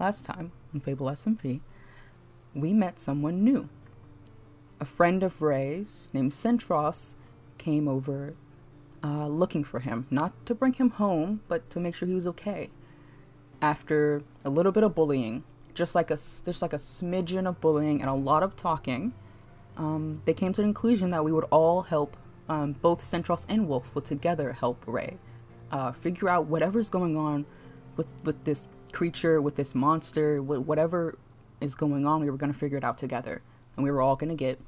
last time in Fable SMP, we met someone new. A friend of Ray's named Centros came over uh, looking for him, not to bring him home, but to make sure he was okay. After a little bit of bullying, just like a just like a smidgen of bullying and a lot of talking, um, they came to the conclusion that we would all help. Um, both Centros and Wolf would together help Ray uh, figure out whatever's going on with with this creature, with this monster, with whatever is going on. We were gonna figure it out together, and we were all gonna get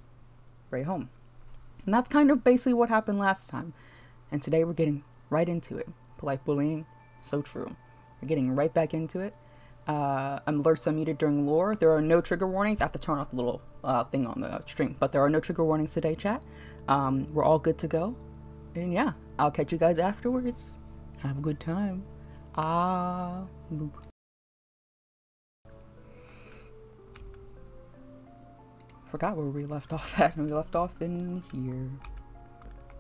right home. And that's kind of basically what happened last time. And today we're getting right into it. Polite bullying, so true. We're getting right back into it. Uh, alerts are muted during lore. There are no trigger warnings. I have to turn off the little uh, thing on the stream, but there are no trigger warnings today, chat. Um, we're all good to go. And yeah, I'll catch you guys afterwards. Have a good time. Ah, boop. Forgot where we left off at. and We left off in here.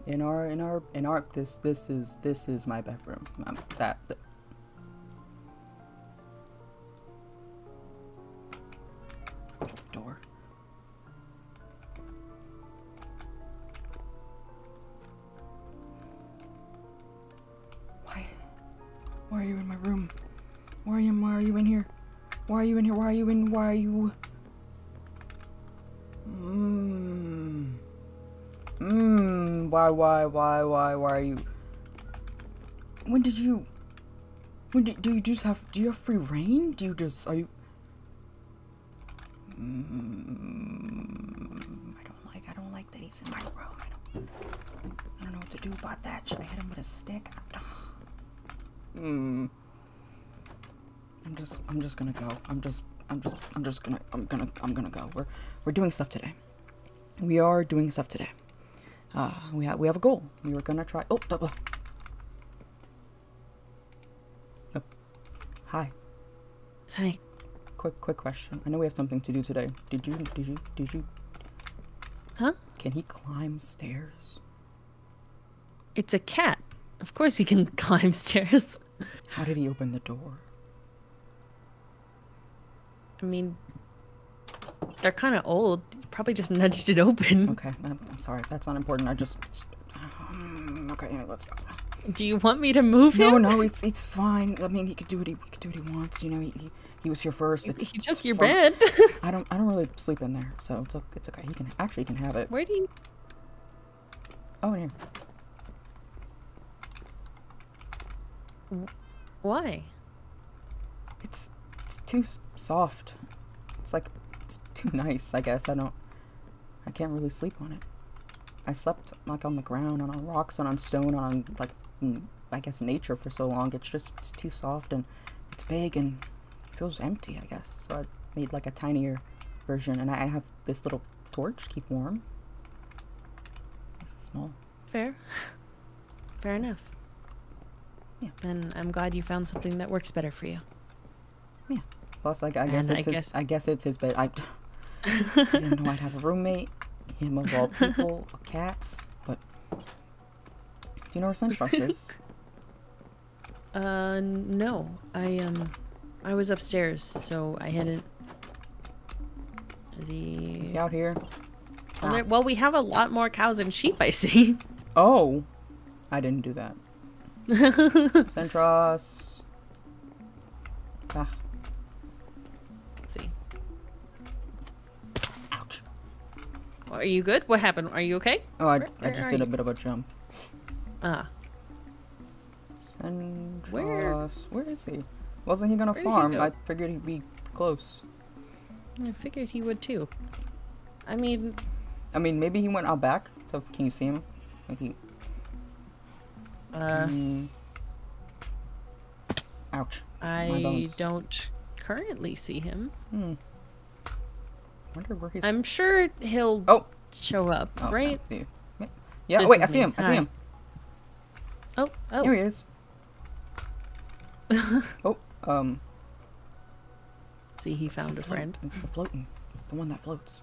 In our, in our, in our. This, this is, this is my bedroom. Um, that. that door. Why? Why are you in my room? Why are you? Why are you in here? Why are you in here? Why are you in? Why are you? Mmm. Mmm. Why? Why? Why? Why? Why are you? When did you? When did, do you just have? Do you have free reign? Do you just? Are you? Mm, I don't like. I don't like that he's in my room. I don't. I don't know what to do about that. Should I hit him with a stick? Hmm. I'm just. I'm just gonna go. I'm just. I'm just. I'm just gonna. I'm gonna. I'm gonna go. We're. We're doing stuff today. We are doing stuff today. Uh, we have. We have a goal. We were gonna try. Oh. Blah. Oh. Hi. Hi. Quick, quick question. I know we have something to do today. Did you, did you, did you? Huh? Can he climb stairs? It's a cat. Of course he can climb stairs. How did he open the door? I mean, they're kind of old. Probably just nudged it open. Okay, I'm, I'm sorry. That's not important. I just. Um, okay, anyway, let's go. Do you want me to move No, him? no, no, it's it's fine. I mean, he could do what he, he could do what he wants. You know, he, he, he was here first. It's, He took your fine. bed. I don't I don't really sleep in there, so it's it's okay. He can actually he can have it. Where do you? Oh, in here. Why? It's too soft. It's like it's too nice. I guess I don't. I can't really sleep on it. I slept like on the ground, and on rocks, and on stone, and on like I guess nature for so long. It's just it's too soft and it's big and feels empty. I guess so. I made like a tinier version, and I have this little torch keep warm. This is small. Fair. Fair enough. Yeah. Then I'm glad you found something that works better for you. Plus, like I guess And it's I his. guess- I guess it's his bed. I didn't know I'd have a roommate. Him of all people, cats. But do you know where Centros is? Uh, no. I um, I was upstairs, so I hadn't. Is he? Is he out here? Well, there- well, we have a lot more cows and sheep. I see. Oh, I didn't do that. Centros. Ah, Are you good? What happened? Are you okay? Oh, I, Where- I just are did a bit of a jump. Ah, Centros. Where is he? Wasn't he gonna Where did he farm? go? I figured he'd be close. I figured he would too. I mean, I mean, maybe he went out back. So can you see him? Like he. uh, Mm. Ouch. I bones. don't currently see him. Hmm. Wonder where he's. I'm sure he'll Oh. show up, Oh, right? I. Yeah. Yeah. This wait, I see me. him. I see Hi. him. Oh, oh. Here he is. oh, um. see, he found a friend. It's the floating. It's the one that floats.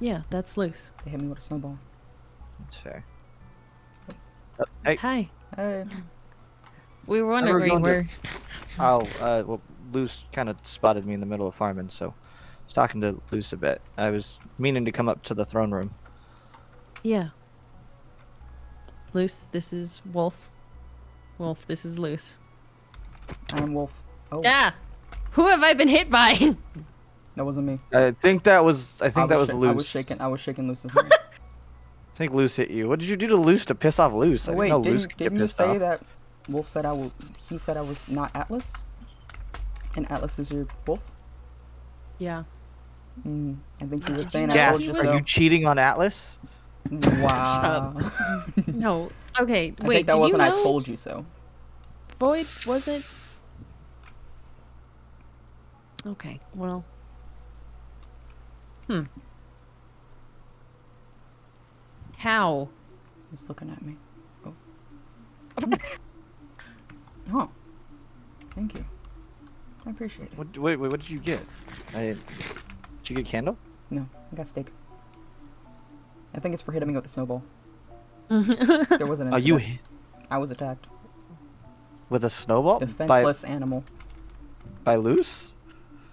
Yeah, that's Luce. They hit me with a snowball. That's fair. Oh, hey, Hi. Hey. We were wondering where you were. Oh, uh, well, Luce kind of spotted me in the middle of farming, so I was talking to Luce a bit. I was meaning to come up to the throne room. Yeah. Luce, this is Wolf. Wolf, this is Luce. I'm Wolf. Oh, Yeah. Who have I been hit by? that wasn't me. I think that was. I think that was sh- Luce. I was shaking. I was shaking Luce's hand. I think Luce hit you. What did you do to Luce to piss off Luce? I Oh, didn't wait, know Luce didn't, could didn't you pissed say off. that Wolf said I will? He said I was not Atlas, and Atlas is your wolf. yeah. Mm, I think he Did was saying know I Gas, told he you are so. you cheating on Atlas? Wow. No. Okay. Wait. I Wait. think that did wasn't you I told you so. Void was it? Okay. Well. Hmm. How? He's looking at me. Oh. oh. Thank you. I appreciate it. What, wait, wait, what did you get? I, did you get candle? No, I got steak. I think it's for hitting me with a snowball. There was an incident. you hit I was attacked. with a snowball by Defenseless animal. by Luce?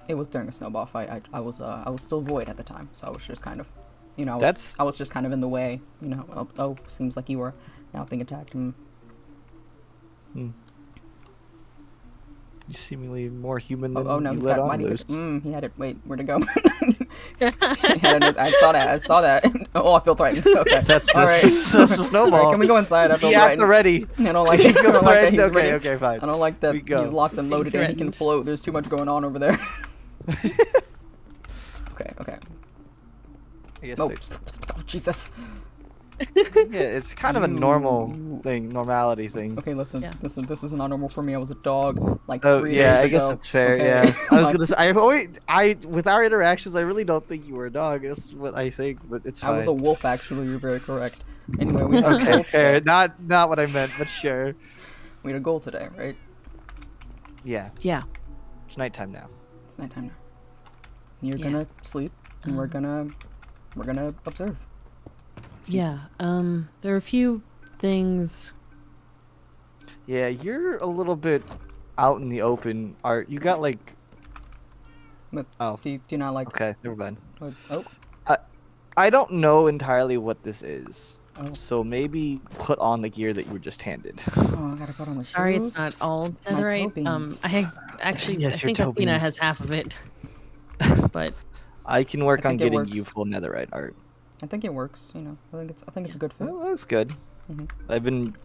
It was during a snowball fight. I, I was uh, I was still void at the time, so I was just kind of, you know, I was, That's- I was just kind of in the way. You know, oh, oh seems like you were now being attacked. Mm. You seemingly more human Oh, than oh no, you he's let got on, mighty. Luce. Big, mm, he had it. Wait, where'd it go? He I saw that. I saw that. oh, I feel threatened. Okay, That's all that's, right. just, that's a All right, snowball. can we go inside? I feel He thrightened. already. I don't like it. I don't like that he's okay, ready. okay, fine. I don't like that he's locked and loaded and he can float. There's too much going on over there. okay, okay. I guess Oh, oh, Jesus. Yeah, it's kind of a normal thing, normality thing. Okay, listen, Yeah. listen. This is not normal for me. I was a dog like Oh three yeah, days ago. Yeah, I guess that's fair. okay? Yeah, I was gonna say. I always, I with our interactions, I really don't think you were a dog. That's what I think, but it's I was a wolf. Actually, you're very correct. Anyway, we had a okay, fair. today. Not not what I meant, but sure. We had a goal today, right? Yeah, Yeah. it's nighttime now. It's nighttime now. You're Yeah. gonna sleep, and we're Um. gonna we're gonna observe. Yeah. Um. There are a few things. Yeah, you're a little bit out in the open. Art, you got like. Oh, Do you, do you not like? okay, never mind. what- Oh, I don't know entirely what this is, oh, so maybe put on the gear that you were just handed. oh! I gotta put on the shoes. Sorry, it's not all netherite. Um. I actually. Yes, I think toe Athena has half of it. But I can work I on getting you full netherite art. I think it works. You know, I think it's I think it's a good fit. Well, that's good. Mhm. I've been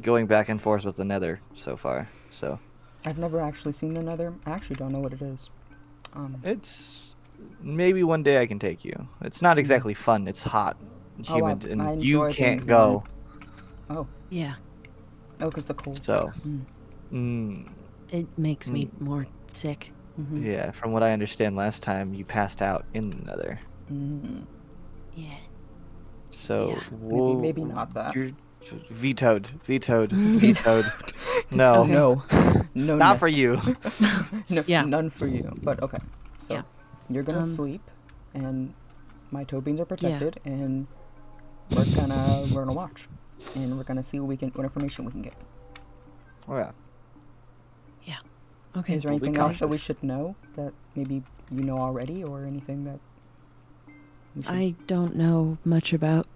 going back and forth with the nether so far, so I've never actually seen the Nether. I actually don't know what it is. Um, it's maybe one day I can take you. It's not exactly fun. It's hot, and Oh, I- humid, I and you can't being go. oh, yeah, oh, cause the cold. So, Mm. mm, it makes me more sick. Mm-hmm. yeah. From what I understand, last time you passed out in the nether. Mm, Yeah. So Yeah. maybe we'll- maybe not that. You're vetoed. Vetoed. Vetoed. No. Oh, no, no, Not no, for you. no, Yeah. none for you. But okay, so Yeah. you're gonna Um, sleep, and my toe beans are protected, and we're gonna we're gonna watch, and we're gonna see what we can what information we can get. Oh yeah. Yeah. Okay. Is there anything else that we should know that maybe you know already, or anything that we should... I don't know much about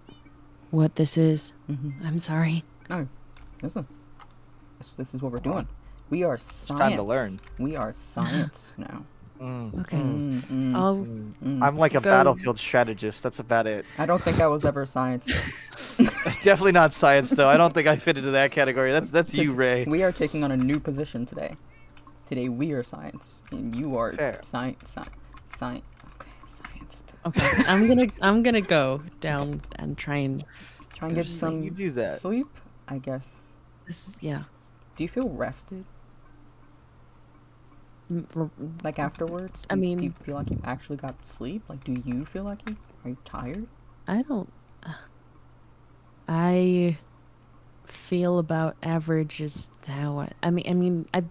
what this is. Mhm. I'm sorry. No, listen. This, this is what we're doing. We are science. time to learn. We are science now. Mm, Okay. Mm, mm, I'll mm. mm. I'm like a Go. battlefield strategist. That's about it. I don't think I was ever science. Definitely not science though. I don't think I fit into that category. That's that's you, Ray. We are taking on a new position today. Today we are science, and you are Fair. science. Science. Science. Okay, I'm gonna I'm gonna go down and try and Try and get some you do that. sleep. I guess. this yeah. Do you feel rested? Like afterwards? I Do you- do you feel like you actually got sleep? Like, do you feel like you are you tired? I don't I feel about average is how I I mean I mean I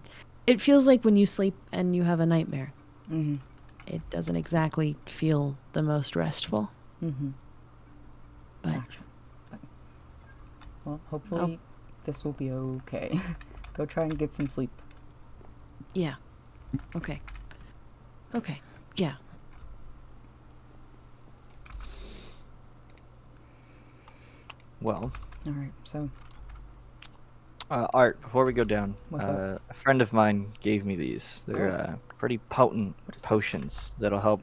it feels like when you sleep and you have a nightmare. Mm-hmm. It doesn't exactly feel the most restful. Mm-hmm. But Gotcha. Well, hopefully this will be okay. Go try and get some sleep. Yeah. Okay. Okay. Yeah. Well, All right. So uh, Art, before we go down, uh, a friend of mine gave me these. They're Oh. uh, pretty potent is this? potions that'll help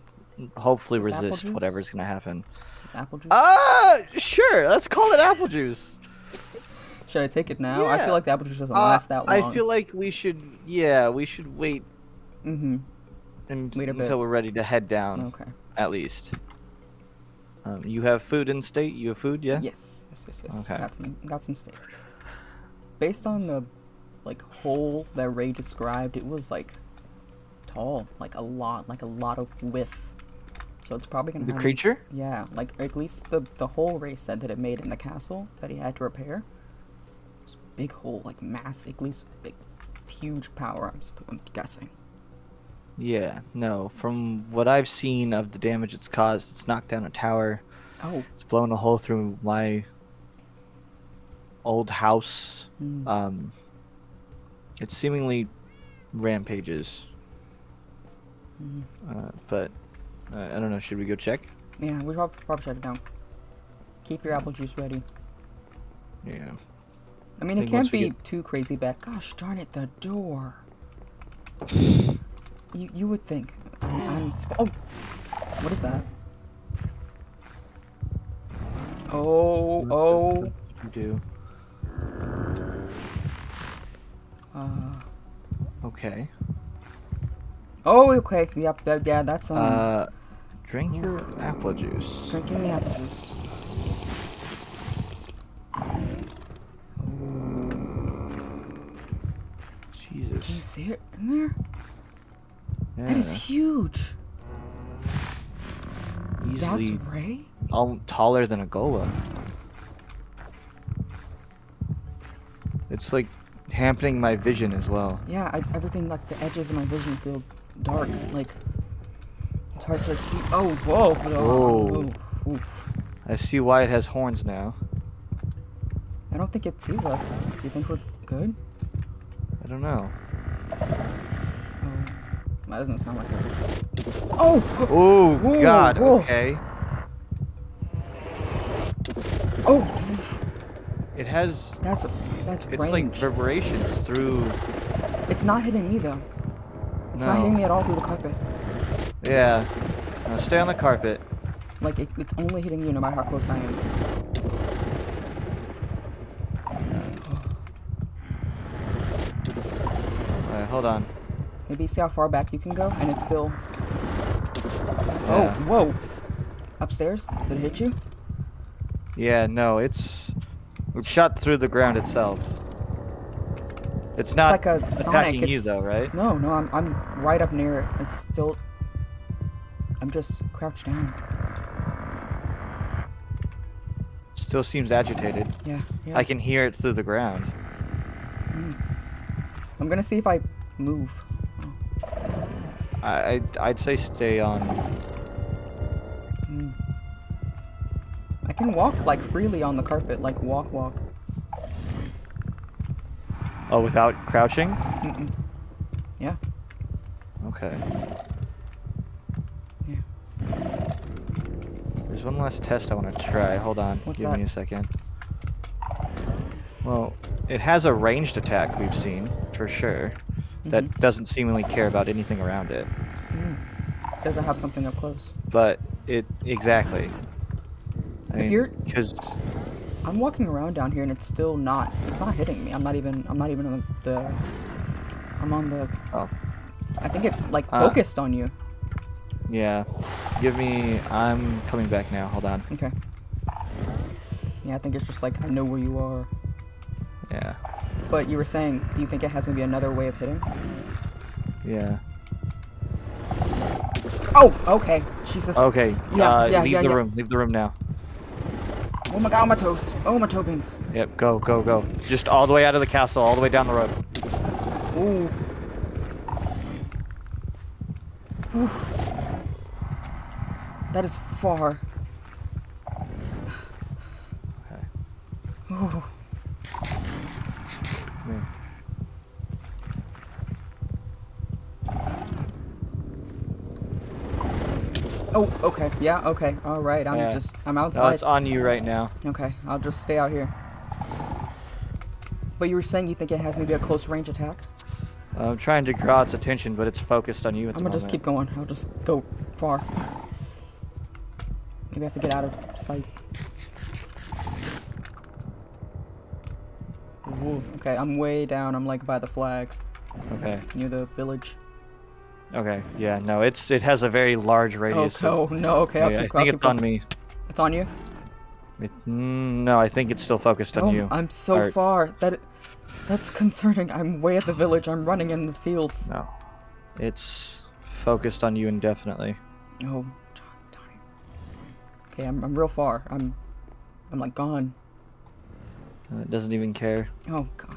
hopefully Is this apple resist whatever's going to happen. is apple juice. Ah, sure. Let's call it apple juice. Should I take it now? I feel like the apple juice doesn't Uh, last that long. I feel like we should, yeah, we should wait Mm-hmm. and, Wait bit. until we're ready to head down, Okay. at least. Um, you have food in state. You have food, yeah. Yes. Yes. Yes. Yes. Okay. Got some. Got some steak. Based on the like hole that Ray described, it was like tall, like a lot, like a lot of width. So it's probably gonna The have creature. Yeah, like at least the the hole Ray said that it made in the castle that he had to repair. It's big hole, like mass, at least big, huge power. I'm, I'm guessing. Yeah. No. From what I've seen of the damage it's caused, it's knocked down a tower. Oh, It's blown a hole through my old house. mm, Um, it seemingly rampages. mm. Uh, but uh, I don't know. Should we go check? yeah, we probably, probably shut it down. Keep your apple juice ready. Yeah. I mean, I it can't be get- too crazy bad. Gosh darn it, the door. You you would think. I'm, I'm oh, what is that? Oh oh. You do. Uh, Okay. oh okay. Yep. that- yeah, that's um. Uh, drink your apple juice. Drinking the apple juice. Jesus. Can you see it in there? Yeah. That is huge. That's easily Ray. all taller than a gola. It's like hampering my vision as well. Yeah, I, everything like the edges of my vision feel dark. Like it's hard to see. Oh, whoa! Whoa. Oh, oof. I see why it has horns now. I don't think it sees us. Do you think we're good? I don't know. Oh, that doesn't sound like it. Oh! go- Oh Whoa, God. whoa. Okay. Oh! It has. That's that's It's like range. reverberations through. it's not hitting me though. It's not hitting me at all through the carpet. Yeah. Now stay on the carpet. Like it, it's only hitting you no matter how close I am. Alright, hold on. Maybe see how far back you can go, and it's still. Yeah. Oh, whoa! Upstairs? Did it hit you? Yeah, no, it's it's shot through the ground itself. It's not like a Sonic, attacking you it's- though, right? No, no, I'm I'm right up near it. It's still. I'm just crouched down. Still seems agitated. Yeah, yeah. I can hear it through the ground. Hmm. I'm gonna see if I move. I I'd, I'd say stay on. I can walk like freely on the carpet, like walk, walk. Oh, without crouching? Mm-mm. Yeah, Okay. yeah. There's one last test I want to try. Hold on. What's Give that? me a second. Well, it has a ranged attack we've seen, for sure. That Mhm. doesn't seemingly care about anything around it. Mm. Does it have something up close? But it exactly. I If mean, you're- because I'm walking around down here and it's still not. It's not hitting me. I'm not even. I'm not even on the. I'm on the. oh I think it's like Uh, focused on you. yeah, give me. I'm coming back now. Hold on. Okay. Yeah, I think it's just like I know where you are. Yeah, But you were saying, do you think it has maybe another way of hitting? yeah. Oh, okay. Jesus. Okay. Yeah, uh, yeah, leave yeah, the yeah. room. Leave the room now. Oh my god, my toes. Oh, my toe beans. Yep. Go. Go. Go. Just all the way out of the castle. All the way down the road. Ooh. Ooh. That is far. Okay. Ooh. Come here. Oh, okay. Yeah, okay. All right. I'm Yeah. just I'm No, outside. it's on you right now. Okay, I'll just stay out here. But you were saying you think it has maybe a close range attack? I'm trying to draw its attention, but it's focused on you at I'm gonna just keep going. I'll just go far. Maybe I have to get out of sight. Ooh, okay, I'm way down. I'm like by the flag Okay. near the village. Okay. Yeah. No, it's it has a very large radius. Oh, oh no. Okay, I'll Yeah, keep I think I'll it's on me. It's on you. It, mm, no, I think it's still focused on oh, you. I'm so Or- far that that's concerning. I'm way at the village. I'm running in the fields. No, it's focused on you indefinitely. Oh. Okay, I'm, I'm real far. I'm, I'm like gone. Uh, It doesn't even care. Oh god.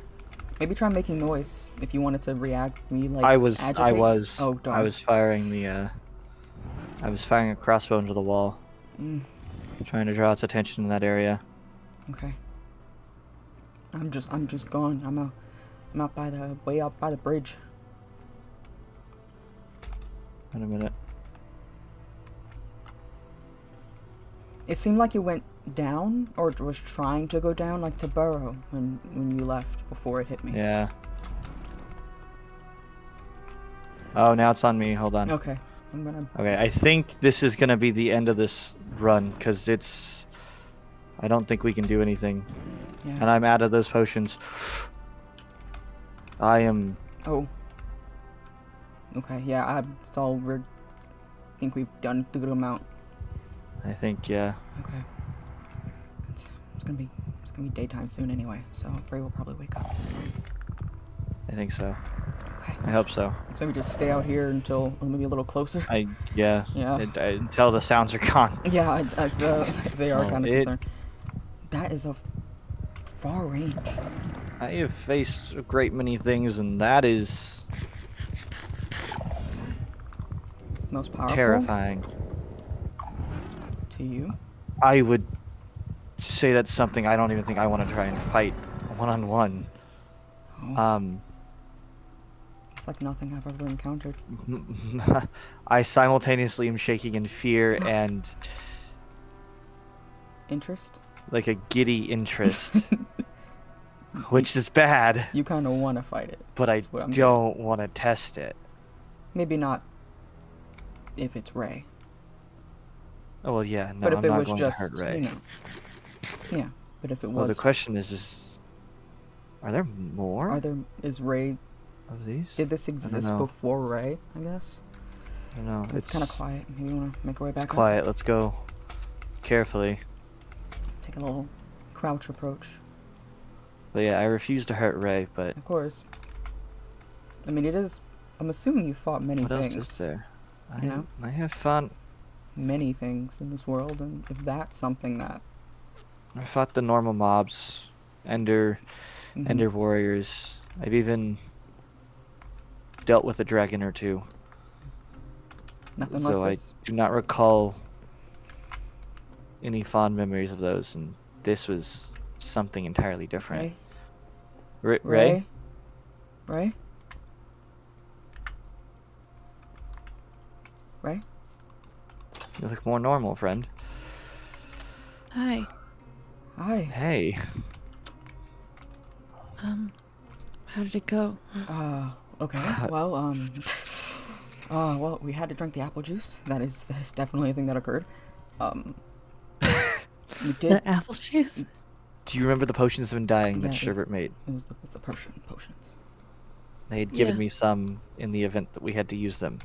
Maybe try making noise if you wanted to react. Me like I was. I was. Oh darn. I was firing the. uh I was firing a crossbow into the wall, Mm, trying to draw its attention in that area. okay. I'm just I'm just gone. I'm out. I'm out by the way out by the bridge. In a minute. It seemed like it went down or was trying to go down, like to burrow when when you left before it hit me. Yeah. Oh, now it's on me. Hold on. Okay. I'm gonna. Okay, I think this is gonna be the end of this run because it's. I don't think we can do anything, Yeah. and I'm out of those potions. I am. Oh. Okay. Yeah. I. It's all we're. I think we've done the good amount. I think yeah. Okay. Gonna be it's gonna be daytime soon anyway, so Ray will probably wake up. I think so. Okay. I hope so. Let's maybe just stay out here until maybe a little closer. I yeah. Yeah. It, I, until the sounds are gone. Yeah, I, I, uh, they are Oh, kind of it- concerned. That is a far range. I have faced a great many things, and that is Most powerful terrifying. to you. I would say that's something I don't even think I want to try and fight one on one. Oh, Um, it's like nothing I've ever encountered. I simultaneously am shaking in fear and Interest? like a giddy interest, which is bad, You kind of want to fight it. but I That's what I'm getting. don't want to test it. Maybe not if it's Ray, Oh well, yeah, no, but if I'm it not was going just to hurt Ray. you know. Yeah, but if it well, was, Well, the question is, is are there more are there is Ray? of these? Did this exist before Ray? I guess. I don't know. It's, kind of quiet. Maybe you want to make our way back It's up? quiet. Let's go carefully. Take a little crouch approach. But yeah, I refuse to hurt Ray. But Of course. I mean, it is. I'm assuming you fought many what else things. is there? I, you know? I have fought Many things in this world, and if that's something that. I fought the normal mobs, Ender, Mhm. Ender warriors. I've even dealt with a dragon or two. Nothing so like I do not recall any fond memories of those, and this was something entirely different. Ray? Ray? Ray? Ray? Ray? Ray? You look more normal, friend. Hi. Hi. Hey. Um, how did it go? Uh, okay. Well, um, uh, well, we had to drink the apple juice. That is that is definitely a thing that occurred. Um, we did. The apple juice? Do you remember the potions of undying Yeah, that it Sherbert made? It was the, it was the potion potions. They had given Yeah. me some in the event that we had to use them.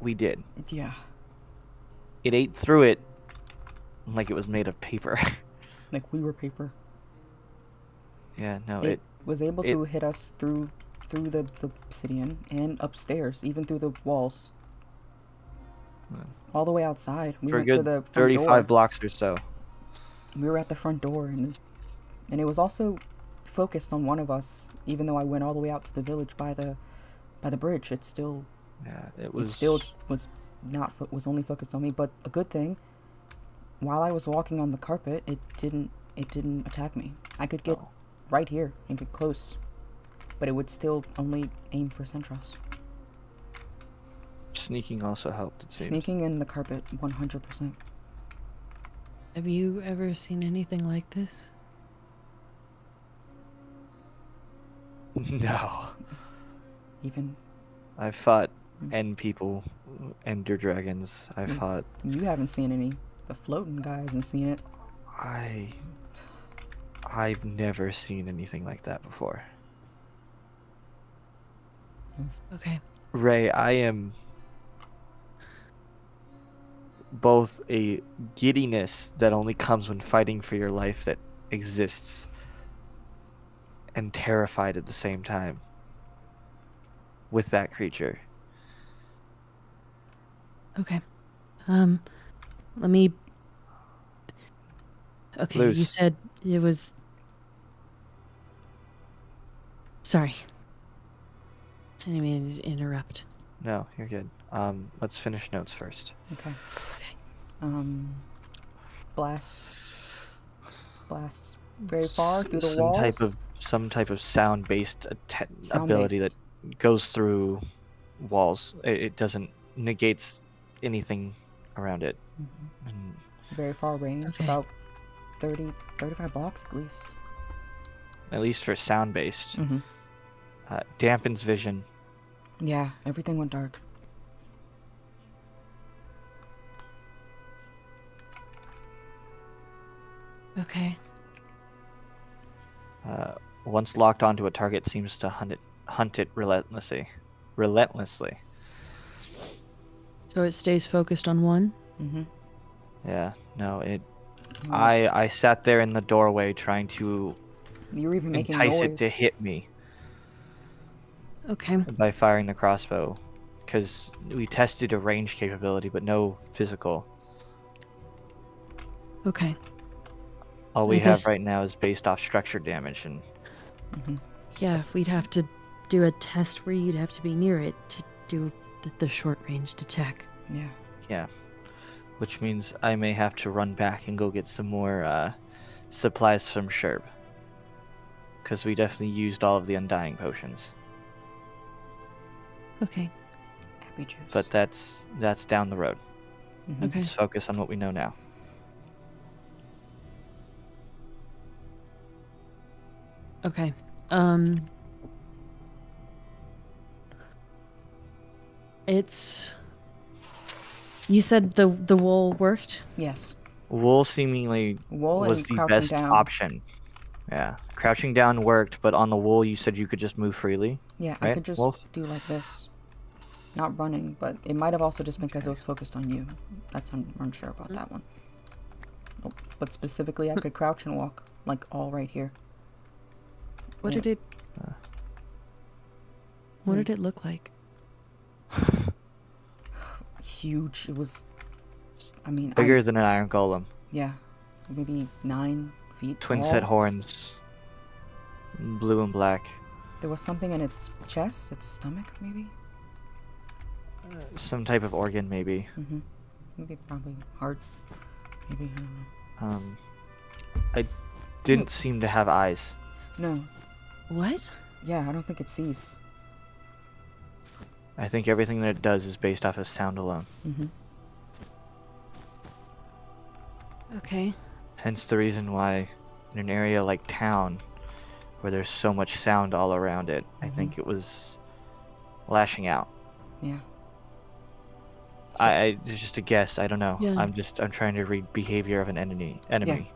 We did. Yeah. It ate through it like it was made of paper. Like we were paper. yeah, no, it, it. was able it- to hit us through through the the obsidian and upstairs, even through the walls. Hmm. All the way outside. We for went to the front 35 door. blocks or so. we were at the front door and and it was also focused on one of us even though i went all the way out to the village by the by the bridge it still Yeah, it was it still was not fo- was only focused on me but a good thing while i was walking on the carpet it didn't it didn't attack me i could get Oh. right here and get close but it would still only aim for centros Sneaking also helped, it seems. Sneaking in the carpet, 100%. Have you ever seen anything like this? No. Even I fought Mm. end people, ender dragons. I Mm. fought. you haven't seen any. The floating guy hasn't seen it. I. I've never seen anything like that before. Okay. Ray, I am both a giddiness that only comes when fighting for your life that exists and terrified at the same time with that creature. Okay. Um, let me. Okay, you said it was. Sorry. I didn't mean to interrupt. No, you're good. Um, let's finish notes first. Okay. Um, blast. Blast very far through the some walls. type of some type of sound-based atta- ability that goes through walls. It, it doesn't negates anything around it. Mhm. And Very far range, Okay. about 30, 35 blocks at least. at least for sound-based, Mm-hmm. uh, dampens vision. Yeah, everything went dark. Okay. Uh, once locked onto a target, seems to hunt it hunt it relentlessly. Relentlessly. So it stays focused on one? Mm-hmm. Yeah. No. It. Mm. I I sat there in the doorway trying to You were even making entice noise. it to hit me. Okay. by firing the crossbow because we tested a range capability but no physical Okay. all we I have guess- right now is based off structure damage and Mhm. Yeah, if we'd have to do a test where you'd have to be near it to do the, the short range attack. Yeah. yeah which means i may have to run back and go get some more uh, supplies from sherb because we definitely used all of the undying potions Okay. Happy juice. but that's that's down the road Mhm. Okay. let's focus on what we know now Okay. Um It's You said the the wool worked? Yes. wool seemingly Wool was the crouching best down. option yeah crouching down worked but on the wool you said you could just move freely Yeah, I could just Wolf? do like this. Not running, but it might have also just been because it was focused on you. That's I'm unsure about that one. But- But specifically, I could crouch and walk, like all right here. What Yeah. did it Uh. What Hmm. did it look like? Huge. It was. I mean, I- bigger than an iron golem yeah, maybe nine feet. twin tall. set horns blue and black There was something in its chest, its stomach, maybe. some type of organ maybe Mm-hmm. Maybe probably heart. Maybe I don't know. um i didn't seem to have eyes No. What? Yeah, I don't think it sees. I think everything that it does is based off of sound alone Mm-hmm. Okay. hence the reason why in an area like town where there's so much sound all around it i Mhm. think it was lashing out Yeah. I, I it's just a guess i don't know Yeah. i'm just i'm trying to read behavior of an enemy enemy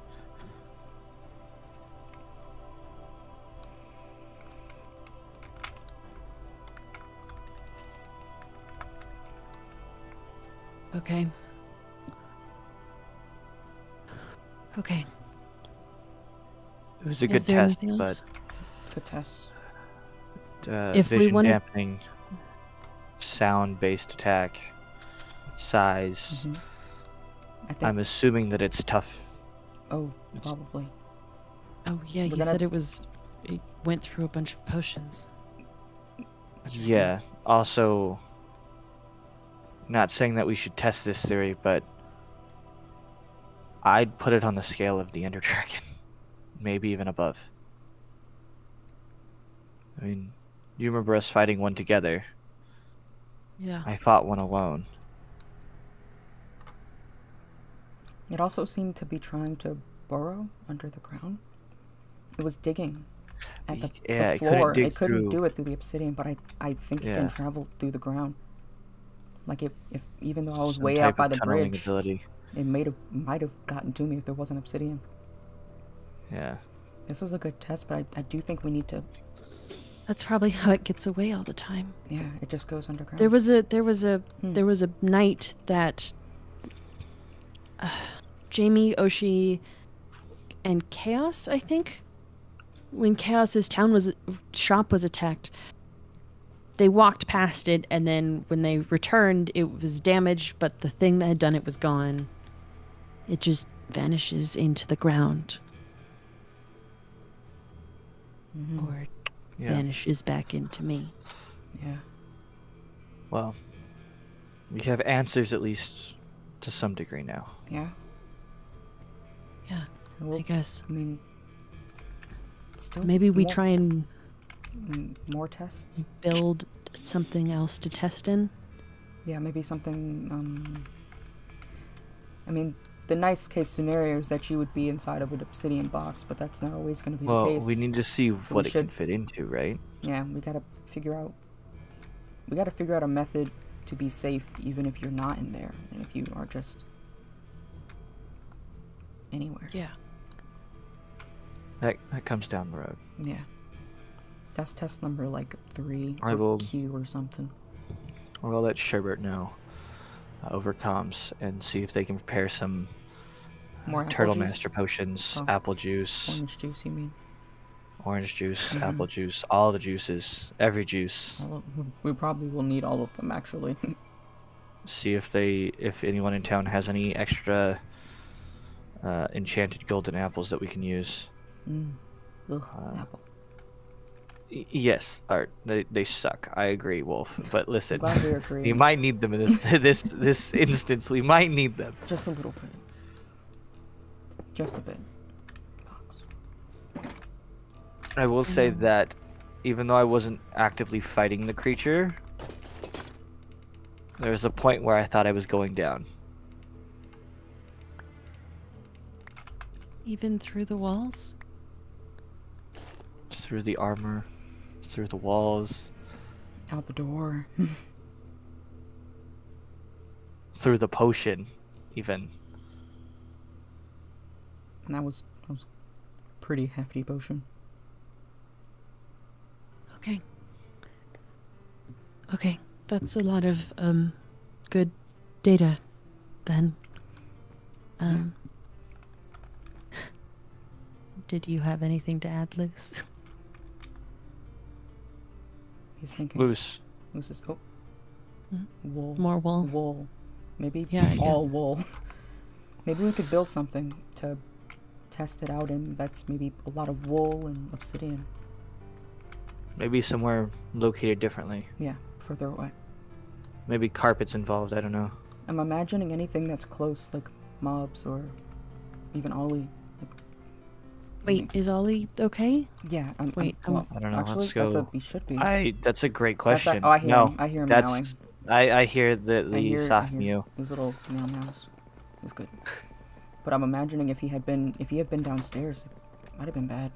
Okay. Okay. it was a Is good there test anything but else? Good test. uh, If we vision wanna- dampening, sound-based attack, size. Mm-hmm. I think. I'm assuming that it's tough. oh, it's- probably. Oh yeah, We're you gonna- said it was it went through a bunch of potions. Yeah. Also, not saying that we should test this theory, but I'd put it on the scale of the Ender Dragon, maybe even above. I mean, you remember us fighting one together. Yeah. I fought one alone. It also seemed to be trying to burrow under the ground. It was digging at the, yeah, the it couldn't floor. it couldn't do it through the obsidian, but I, I think it Yeah. can travel through the ground. Like if, if even though I was Some way out by the bridge, ability. it might have might have gotten to me if there wasn't obsidian. Yeah. This was a good test, but I, I do think we need to. That's probably how it gets away all the time. Yeah, it just goes underground. There was a there was a Hmm. there was a night that uh, Jamie, Oshi, and Chaos, I think, when Chaos's town was shop was attacked, they walked past it, and then when they returned, it was damaged, but the thing that had done it was gone. It just vanishes into the ground, Mhm. or Yeah. vanishes back into me. Yeah. Well, we have answers at least to some degree now. Yeah. Yeah, Well, I guess I mean, still maybe we more, try and more tests. build something else to test in. Yeah, maybe something. Um, I mean, the nice case scenario is that you would be inside of an obsidian box, but that's not always going to be Well, the case. we need to see So what we it can fit into, right? Yeah, we gotta figure out. We gotta figure out a method to be safe, even if you're not in there, and if you are just anywhere. Yeah. That that comes down the road. Yeah. That's test number like three I or will- Q or something. I'll let Sherbert know uh, over comms and see if they can prepare some More Turtle juice? Master potions, Oh. apple juice, Orange juice, you mean? orange juice, Mhm. apple juice, all the juices, every juice. We probably will need all of them, actually. See if they, if anyone in town has any extra uh, enchanted golden apples that we can use. mm. Ugh, Uh, apple. Y- yes, Art, they they suck. I agree, Wolf. But listen, we might need them in this this this instance. We might need them. Just a little bit. Just a bit. Fox. I will say Mhm. that even though I wasn't actively fighting the creature, there was a point where I thought I was going down. Even through the walls? Through the armor, through the walls, Out the door. through the potion, even. And that was that was pretty hefty potion. Okay. Okay, that's a lot of um good data then. Um Did you have anything to add, Luce? He's thinking. Luce. This is oh. Hmm? Wool. More wool? Wool. Maybe Yeah, all guess. wool. maybe we could build something to test it out in. That's maybe a lot of wool and obsidian. Maybe somewhere located differently. Yeah, further away. Maybe carpets involved. I don't know. I'm imagining anything that's close, like mobs or even Ollie. Like, Wait, is Ollie okay? yeah. I'm, Wait, I'm, I'm- well, I don't know. Actually, Let's that's a, he should be. I. That's a great That's a- question. oh, I hear no, him. I hear him meowing. that's. I I hear the I the hear, I soft hear mew. His little meow meows. He's good. But I'm imagining if he had been if he had been downstairs, it might have been bad.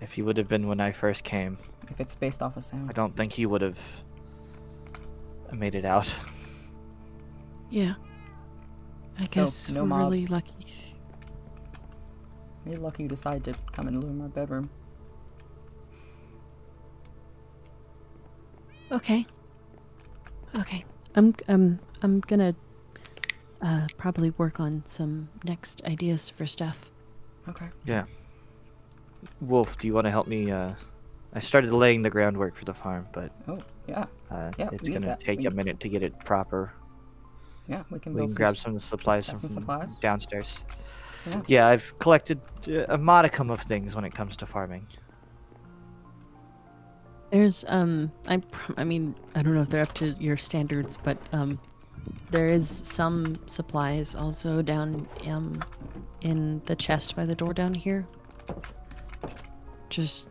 If he would have been when I first came, If it's based off a of sound. I don't think he would have made it out. Yeah. I So, guess no we're really lucky. You're lucky you decided to come and live in my bedroom. Okay. Okay. I'm um I'm gonna uh probably work on some next ideas for stuff. Okay. Yeah. Wolf, do you want to help me? Uh, I started laying the groundwork for the farm, but Oh yeah, uh, Yeah, it's gonna that. take We a minute to get it proper. yeah. We can We build can some grab some supplies grab from some supplies? downstairs. Yeah. Yeah, I've collected uh, a modicum of things when it comes to farming. There's um I I mean I don't know if they're up to your standards, but um there is some supplies also down um in the chest by the door down here. Just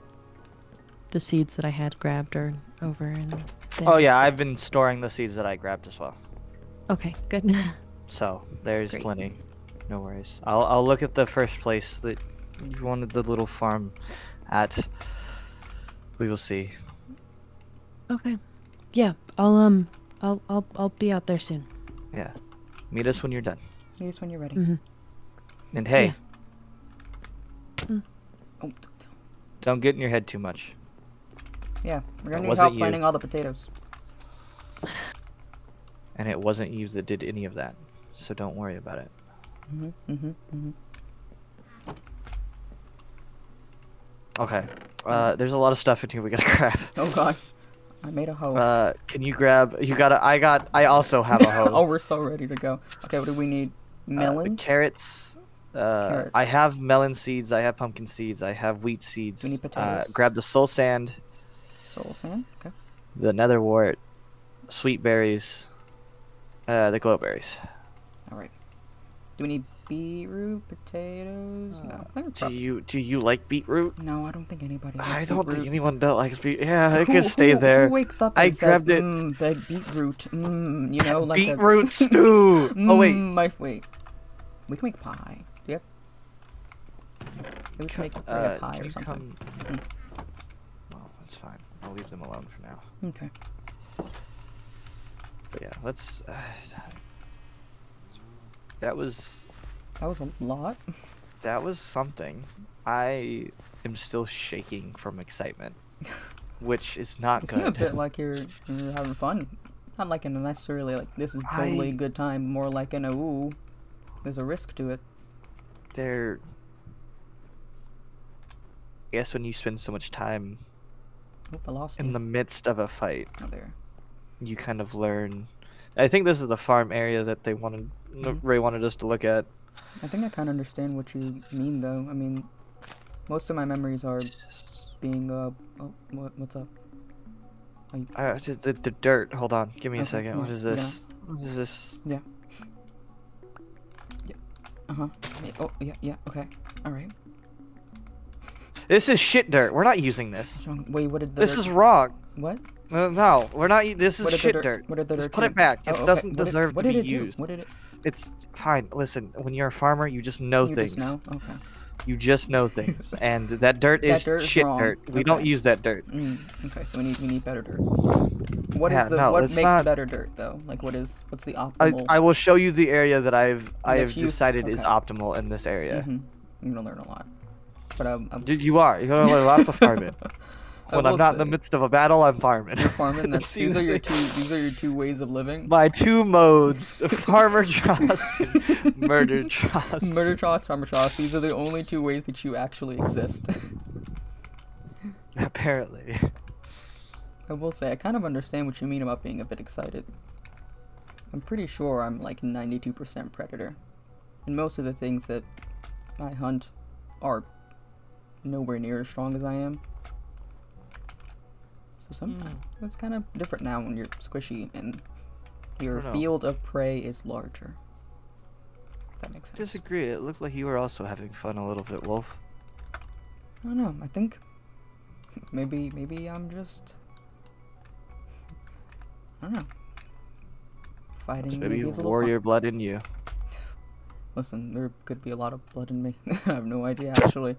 the seeds that I had grabbed are over in there. Oh yeah, I've been storing the seeds that I grabbed as well. Okay, good. So there's Great. plenty. No worries. I'll I'll look at the first place that you wanted the little farm at. We will see. okay. Yeah, I'll um, I'll I'll I'll be out there soon. Yeah. Meet us when you're done. Meet us when you're ready. Mhm. And hey, Yeah. Oh, don't get in your head too much. yeah, we're gonna need help you. planting all the potatoes. And it wasn't you that did any of that. So don't worry about it. Mm-hmm, mm-hmm, mm-hmm. Okay. Uh, there's a lot of stuff in here we gotta grab. Oh god, I made a hoe. Uh, can you grab? You gotta. I got. I also have a hoe. oh, we're so ready to go. Okay, what do we need? Uh, Melons. carrots. Uh, Carrots. I have melon seeds. I have pumpkin seeds. I have wheat seeds. We need Uh, potatoes. grab the soul sand, Soul sand. Okay. the nether wart, sweet berries, uh, the glow berries. All right. Do we need beetroot, potatoes? No. I Do you do you like beetroot? No, I don't think anybody. Likes I don't think beetroot. anyone does likes beet. Yeah, it Who- can stay who- there. Who wakes up I and says, grabbed it. Mm, the beetroot. Mm, you know, like a- beetroot stew. oh wait, Mm, my wait. We can make pie. Do you have? Maybe we can make uh, a pie can or something. come? Oh, that's fine. I'll leave them alone for now. Okay. But yeah, let's. Uh, that was That was a lot. that was something. I am still shaking from excitement, which is not You seem a bit like you're, you're having fun. Not like in a necessarily like this is totally I- a good time. More like in a ooh, there's a risk to it. There. I guess when you spend so much time Oop, I lost in you. the midst of a fight, Oh, there. you kind of learn. I think this is the farm area that they wanted, Mhm. Ray wanted us to look at. I think I kind of understand what you mean, though. I mean, most of my memories are being uh, oh, what, what's up? You, Uh, the, the, the dirt. Hold on. Give me a second. What yeah, is yeah. this? What is this? uh huh. Oh, yeah, yeah. Okay. All right. This is shit dirt. We're not using this. Wait, what did the This dirt- is wrong. what? No, no, we're not. This is shit dirt? dirt. What did the Just put it back. Oh, It okay. doesn't What deserve what to did be it do? used. What did it? It's fine. Listen, when you're a farmer, you just know you things. just know. Okay. You just know things, and that dirt That is dirt is shit wrong. dirt. We don't use that dirt. Mm, okay, so we need we need better dirt. What is Yeah, the no, what makes not- better dirt though? Like what is what's the I, optimal? I will show you the area that I've I have decided is optimal in this area. Mhm. I'm gonna learn a lot. But um, I'm, Dude, you are. You're gonna learn lots of farming. When I'm not in the midst of a battle, I'm farming. You're farming. That's these are your two. These are your two ways of living. My two modes: farmer trust, murder trust. Murder trust, farmer trust. These are the only two ways that you actually exist. Apparently. I will say, I kind of understand what you mean about being a bit excited. I'm pretty sure I'm like 92% predator. And most of the things that I hunt are nowhere near as strong as I am. So sometimes hmm. it's kind of different now when you're squishy and your field of prey is larger. If that makes sense. Disagree. It looked like you were also having fun a little bit, Wolf. I don't know. I think maybe maybe I'm just I don't know. Fighting Maybe maybe is a little fun. warrior blood in you. Listen, there could be a lot of blood in me. I have no idea actually,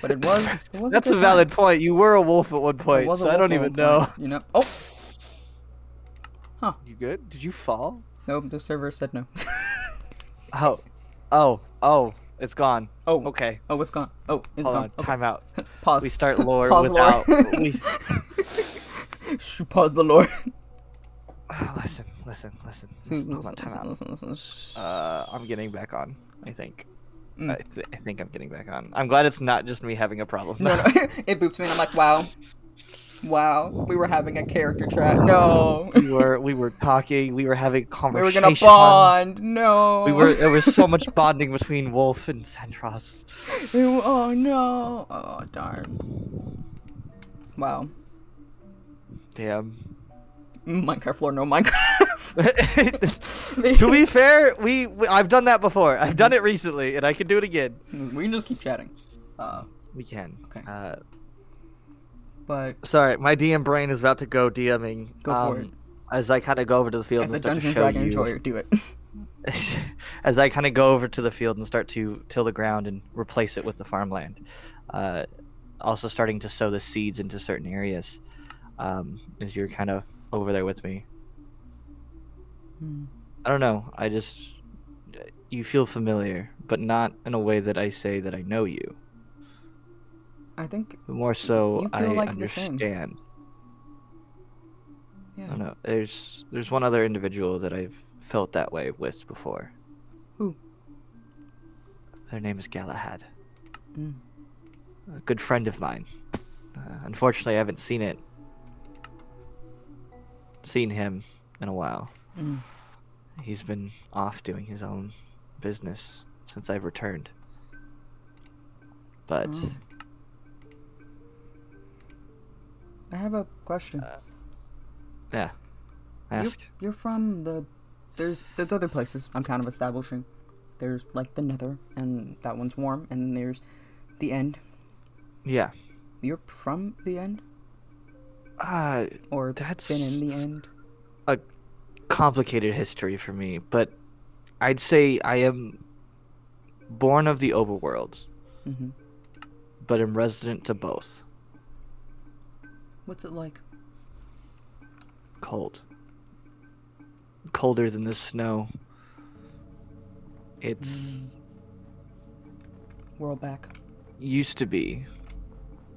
but it was. It was That's a, a valid time. point. You were a wolf at one point, so I don't even know. point, You know. Oh Huh. You good? Did you fall? no, the server said no. Oh, oh, oh! It's gone. oh Okay, oh, it's gone. Oh, it's hold gone. on. Okay. Time out. Pause. We start lore Pause without. lore. we... Pause the lore. listen, listen, listen. listen, listen, listen, on, time listen, out. listen, listen. Uh, I'm getting back on. I think. Mm. I, th- I think I'm getting back on. I'm glad it's not just me having a problem. No, no. it boops me, and I'm like, wow, wow. We were having a character chat. No, we were we were talking. We were having a we were gonna bond. No, We were. There was so much bonding between Wolf and Centros. Oh no. Oh darn. Wow. Damn. Minecraft floor, no Minecraft. to be fair, we, we I've done that before. I've done it recently, and I can do it again. we can just keep chatting. Uh, We can. Okay. Uh, but Sorry, my DM brain is about to go DMing. Go for um, As I kind of go over to the field as and a start Dungeon to show Dragon you, enjoyer, do it. as I kind of go over to the field and start to till the ground and replace it with the farmland, uh, also starting to sow the seeds into certain areas, um, as you're kind of over there with me. Hmm. I don't know. I just you feel familiar, but not in a way that I say that I know you. I think, More so, I like understand. I yeah. don't know. There's there's one other individual that I've felt that way with before. Who? Their name is Galahad. Mm. A good friend of mine. Uh, unfortunately, I haven't seen it. Seen him in a while. Mm. He's been off doing his own business since I've returned. But Oh. I have a question. yeah, You're- ask. You're, from the. There's there's other places I'm kind of establishing. There's like the Nether, and that one's warm, and then there's the End. Yeah. You're from the End, Uh, or That's- been in the End? A complicated history for me, but I'd say I am born of the overworld, Mm-hmm. but am resident to both. What's it like? Cold. Colder than the snow. It's Mm. World back. used to be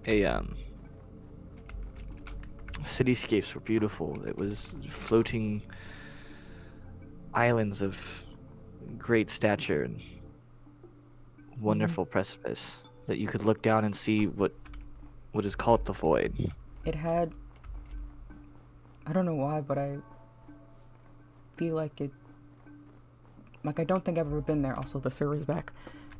a um cityscapes were beautiful. It was floating islands of great stature and mm-hmm. wonderful precipice that you could look down and see what what is called the void. It had. I don't know why, but I feel like it. Like I don't think I've ever been there. Also, the server's back.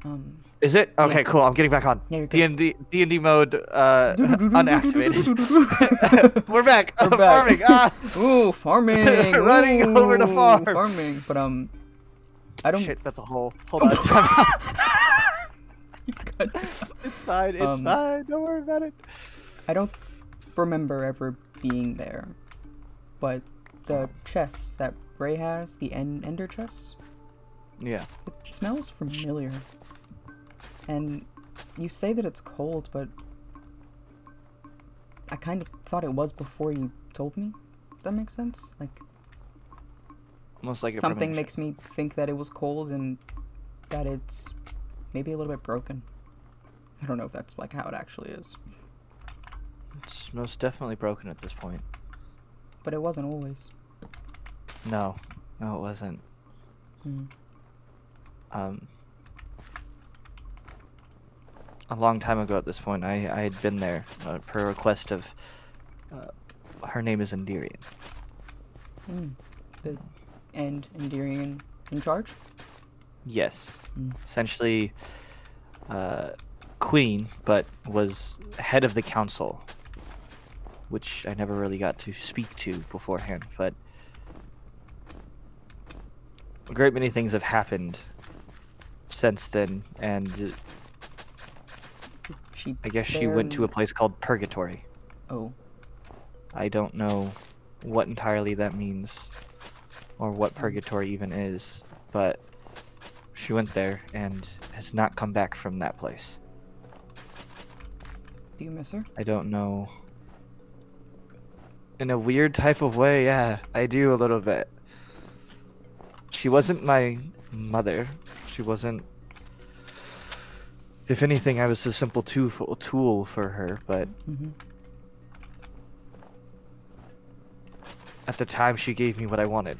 Um, Is it? Okay, Yeah. cool. I'm getting back on. Yeah, D and D D and D mode uh unactivated. We're back. We're I'm back. farming. Ah, Ooh, farming! Running over to farm. Farming, but um, I don't. shit, that's a hole. Hold on. it's fine. It's Um, fine. Don't worry about it. I don't remember ever being there, but the chests that Ray has, the en- Ender chests, Yeah. it smells familiar. And you say that it's cold, but I kind of thought it was before you told me. That makes sense. Like Almost like something makes me think that it was cold and that it's maybe a little bit broken. I don't know if that's like how it actually is, It's most definitely broken at this point. but it wasn't always. No, no, it wasn't. Hmm. Um, a long time ago at this point, I, I had been there uh, per request of. Uh, her name is Endirian. Hmm. The and Endirian in charge. Yes. Mm. Essentially, uh, queen, but was head of the council, which I never really got to speak to beforehand. But a great many things have happened since then, and She. I guess she went to a place called Purgatory. Oh. I don't know what entirely that means, or what hmm. Purgatory even is, but she went there and has not come back from that place. Do you miss her? I don't know. In a weird type of way, yeah, I do a little bit. She wasn't my mother. She wasn't. If anything, I was a simple tool tool for her, but Mm-hmm. at the time she gave me what I wanted,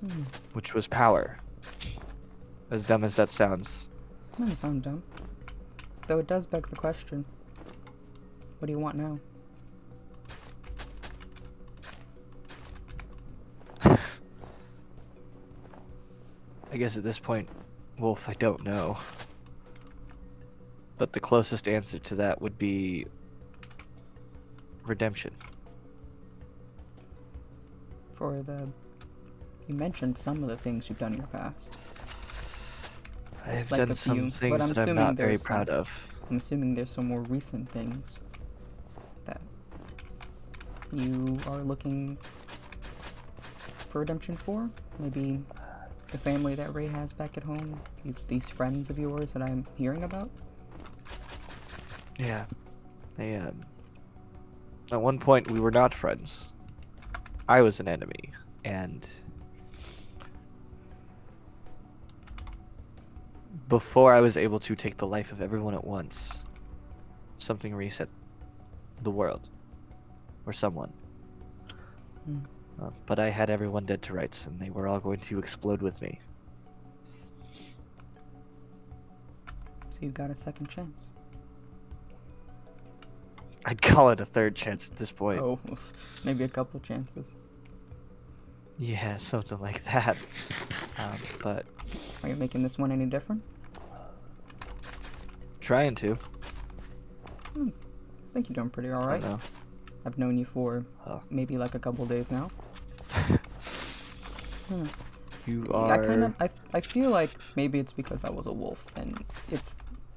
Hmm. which was power. As dumb as that sounds. Doesn't sound dumb. Though it does beg the question. What do you want now? I guess at this point, Wolf, I don't know. But the closest answer to that would be redemption. For the. You mentioned some of the things you've done in your past. I have like done some few, things but I'm that I'm not very some- proud of. I'm assuming there's some more recent things. That you are looking for redemption for? Maybe the family that Ray has back at home? These these friends of yours that I'm hearing about? Yeah. They, um, at one point, we were not friends. I was an enemy, and before I was able to take the life of everyone at once, something reset the world, or someone. Hmm. Uh, but I had everyone dead to rights, and they were all going to explode with me. So you got a second chance. I'd call it a third chance at this point. Oh, maybe a couple chances. Yeah, something like that. Um, but Are you making this one any different? trying to. I think you're doing pretty alright. don't know. I've known you for Oh. maybe like a couple days now. Hmm. You I kind of I, I feel like maybe it's because I was a wolf and it's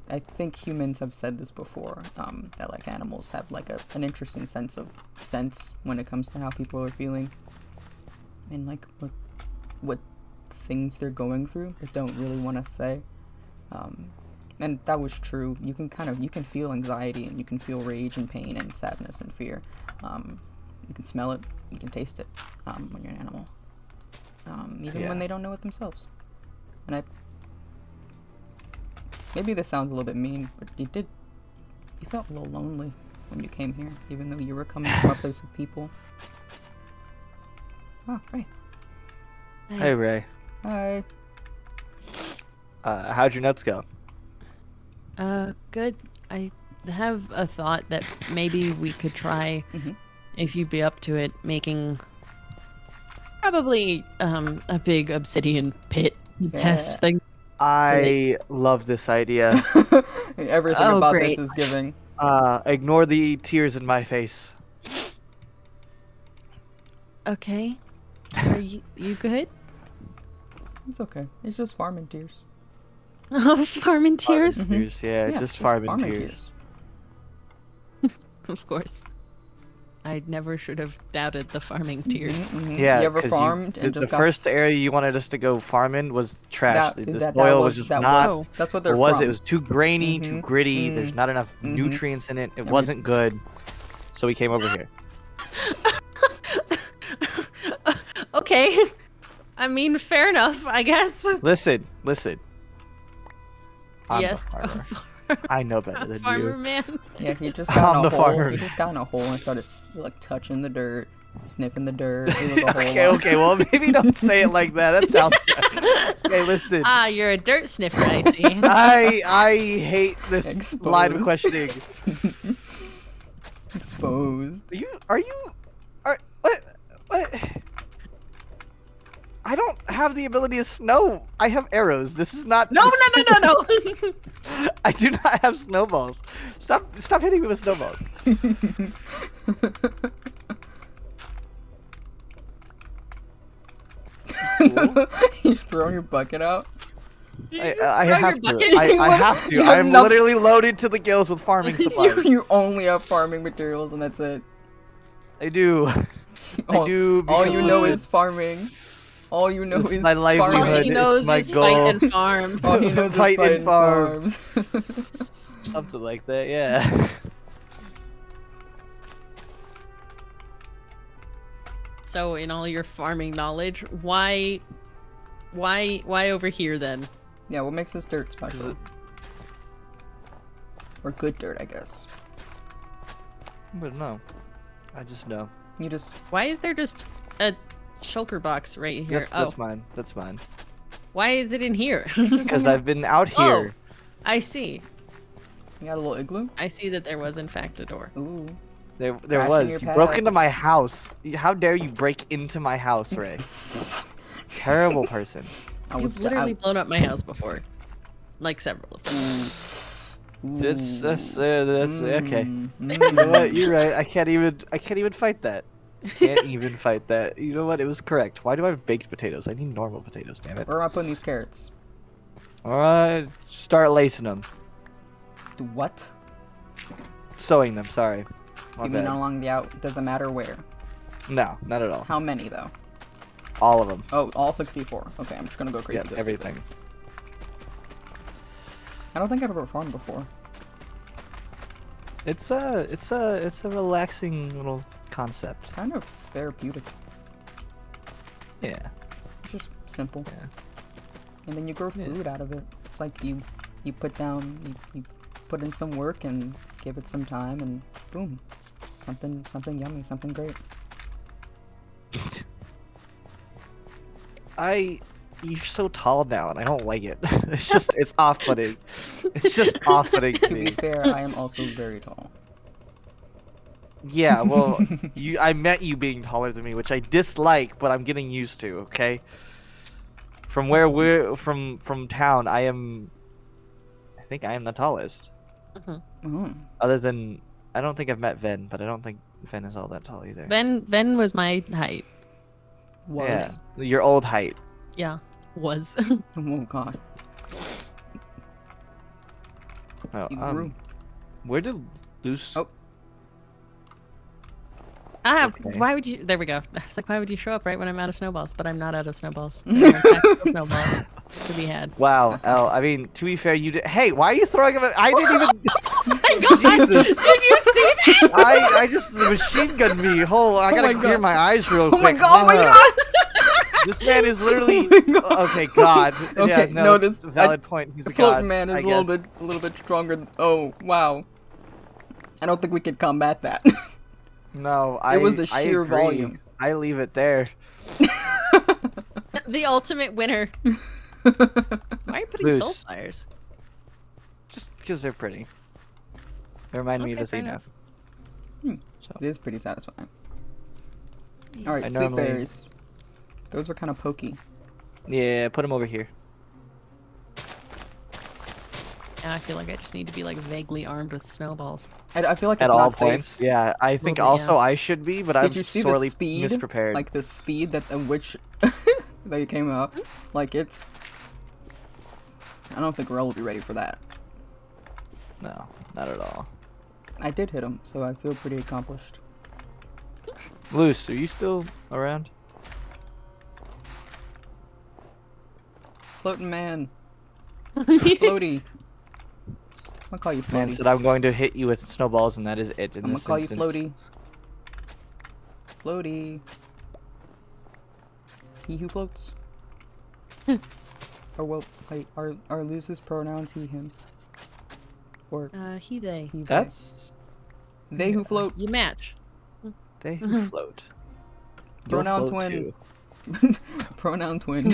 I think humans have said this before um, that like animals have like a, an interesting sense of sense when it comes to how people are feeling. And like what what things they're going through but don't really want to say. Um, and that was true. You can kind of you can feel anxiety and you can feel rage and pain and sadness and fear. Um, you can smell it you can taste it um, when you're an animal. Um, even Yeah. when they don't know it themselves. And I, maybe this sounds a little bit mean, but you did, you felt a little lonely when you came here, even though you were coming from a place of people. Oh, right. Hey Ray, Hi. uh, how'd your notes go? Uh, good. I have a thought that maybe we could try, Mhm. if you'd be up to it, making probably um a big obsidian pit test thing. I love this idea. Everything Oh, about great. this is giving. uh, ignore the tears in my face. Okay. Are you you good? It's okay. It's just farming tears. Oh, farming tears. Farming tears, yeah, Yeah, just farming, tears. Of course. I never should have doubted the farming tears. Mhm, mhm. Yeah, You ever 'cause farmed the, and the just got first area you wanted us to go farm in was trash. that, the the that, soil that was, just that not. Was, that's what they're was. from. It was too grainy, too Mhm, gritty. There's mhm, not enough nutrients in it. It And wasn't good. So we came over here. okay. I mean, fair enough, I guess. Listen, listen. I'm yes. the farmer. I know better than farmer you. man. Yeah, he just got in I'm a the hole. farmer. He just got in a hole and started like touching the dirt, sniffing the dirt. It was a whole okay, lot. okay. Well, maybe don't say it like that. That sounds. bad. okay, listen. Ah, you're a dirt sniffer, I see. I I hate this line of questioning. Exposed. Are you are you are what what? I don't have the ability to snow. I have arrows. This is not. no, no, no, no, no. I do not have snowballs. Stop! Stop hitting me with snowballs. He's throwing your bucket out. You I, just uh, I throw have to. I, I, have to. I am nothing- literally loaded to the gills with farming supplies. you, you only have farming materials and that's it. I do. I All, do. all you know is farming. All you know It's is my All he it's knows my is goal. fight and farm. All he knows is Fight and fighting farm. farms. something like that. Yeah. So, in all your farming knowledge, why, why, why over here then? yeah, what makes this dirt special? Or good dirt, I guess. But no, I just know. You just Why is there just a shulker box right here? That's, oh, that's mine. That's mine. why is it in here? Because I've been out here. Oh. here. I see. you got a little igloo. I see that there was in fact a door. Ooh. There, there Crashing was. your You broke into my house. How dare you break into my house, Ray? Terrible person. I was You've literally blown up my house before, like several of them. That's that's uh, that's okay. Mm, You know mm. what? You're right. I can't even. I can't even fight that. Can't even fight that. You know what? It was correct. Why do I have baked potatoes? I need normal potatoes. Damn it. Where am I putting these carrots? All right. Start lacing them. Do what? Sewing them. Sorry. My you mean along the out? Doesn't matter where. No, not at all. How many though? All of them. Oh, all 64. Okay, I'm just gonna go crazy. Yeah, everything. Taker. I don't think I've ever farmed before. It's a, it's a, it's a relaxing little concept. Kind of therapeutic. Yeah. It's just simple. Yeah. And then you grow food is. out of it. It's like you you put down you, you put in some work and give it some time and boom. Something something yummy, something great. I, you're so tall now, and I don't like it. it's just, it's off-putting. It's just off-putting to To be fair, I am also very tall. Yeah, well, you, I met you being taller than me, which I dislike, but I'm getting used to. Okay. From where we're from, from town, I am. I think I am the tallest. Oh. Other than, I don't think I've met Ven, but I don't think Ven is all that tall either. Ben Ben was my height. Was. Yeah, your old height. Yeah, was. Oh god. Oh, um, where did Luce? Oh. ah, Okay. why would you? There we go. I was like, why would you show up right when I'm out of snowballs? But I'm not out of snowballs. There are practical snowballs to be had. Wow, El. I mean, to be fair, you did. Hey, why are you throwing him? At... I didn't even. my God! Jesus. Did you see that? I, I just machine gunned me. Hold, I Oh gotta my clear God. my eyes real Oh quick. my god, oh my god! This man is literally. Oh. Okay, God. Okay, yeah, no, no, it's this- a valid I- point. He's a god. floating man is I a little guess. bit a little bit stronger. th- Oh wow. I don't think we could combat that. No, I. it was the I sheer agree. volume. I leave it there. The ultimate winner. Why are you putting Luce. soul fires? Just because they're pretty. They remind me of fair Athena. enough. Hmm. So It is pretty satisfying. All right, sweet normally- berries. Those are kind of pokey. yeah, put them over here. Now I feel like I just need to be like vaguely armed with snowballs. I, I feel like At it's all not points. safe. Yeah, I think bit, also yeah. I should be, but I'm Did you see the sorely speed? misprepared. Like the speed that at which they came up. Like it's. I don't think Rel will be ready for that. No, not at all. I did hit him, so I feel pretty accomplished. Luce, are you still around? Floating man, floaty. I'm gonna call you Man floaty. said I'm going to hit you with snowballs, and that is it. In I'm gonna this call instance. you floaty. Floaty. He who floats. or well, wait, are are Luce's pronouns he him? Or Uh, he, they. he they? That's they who float. You match. they who float. You'll Pronoun float twin. too. Pronoun twin.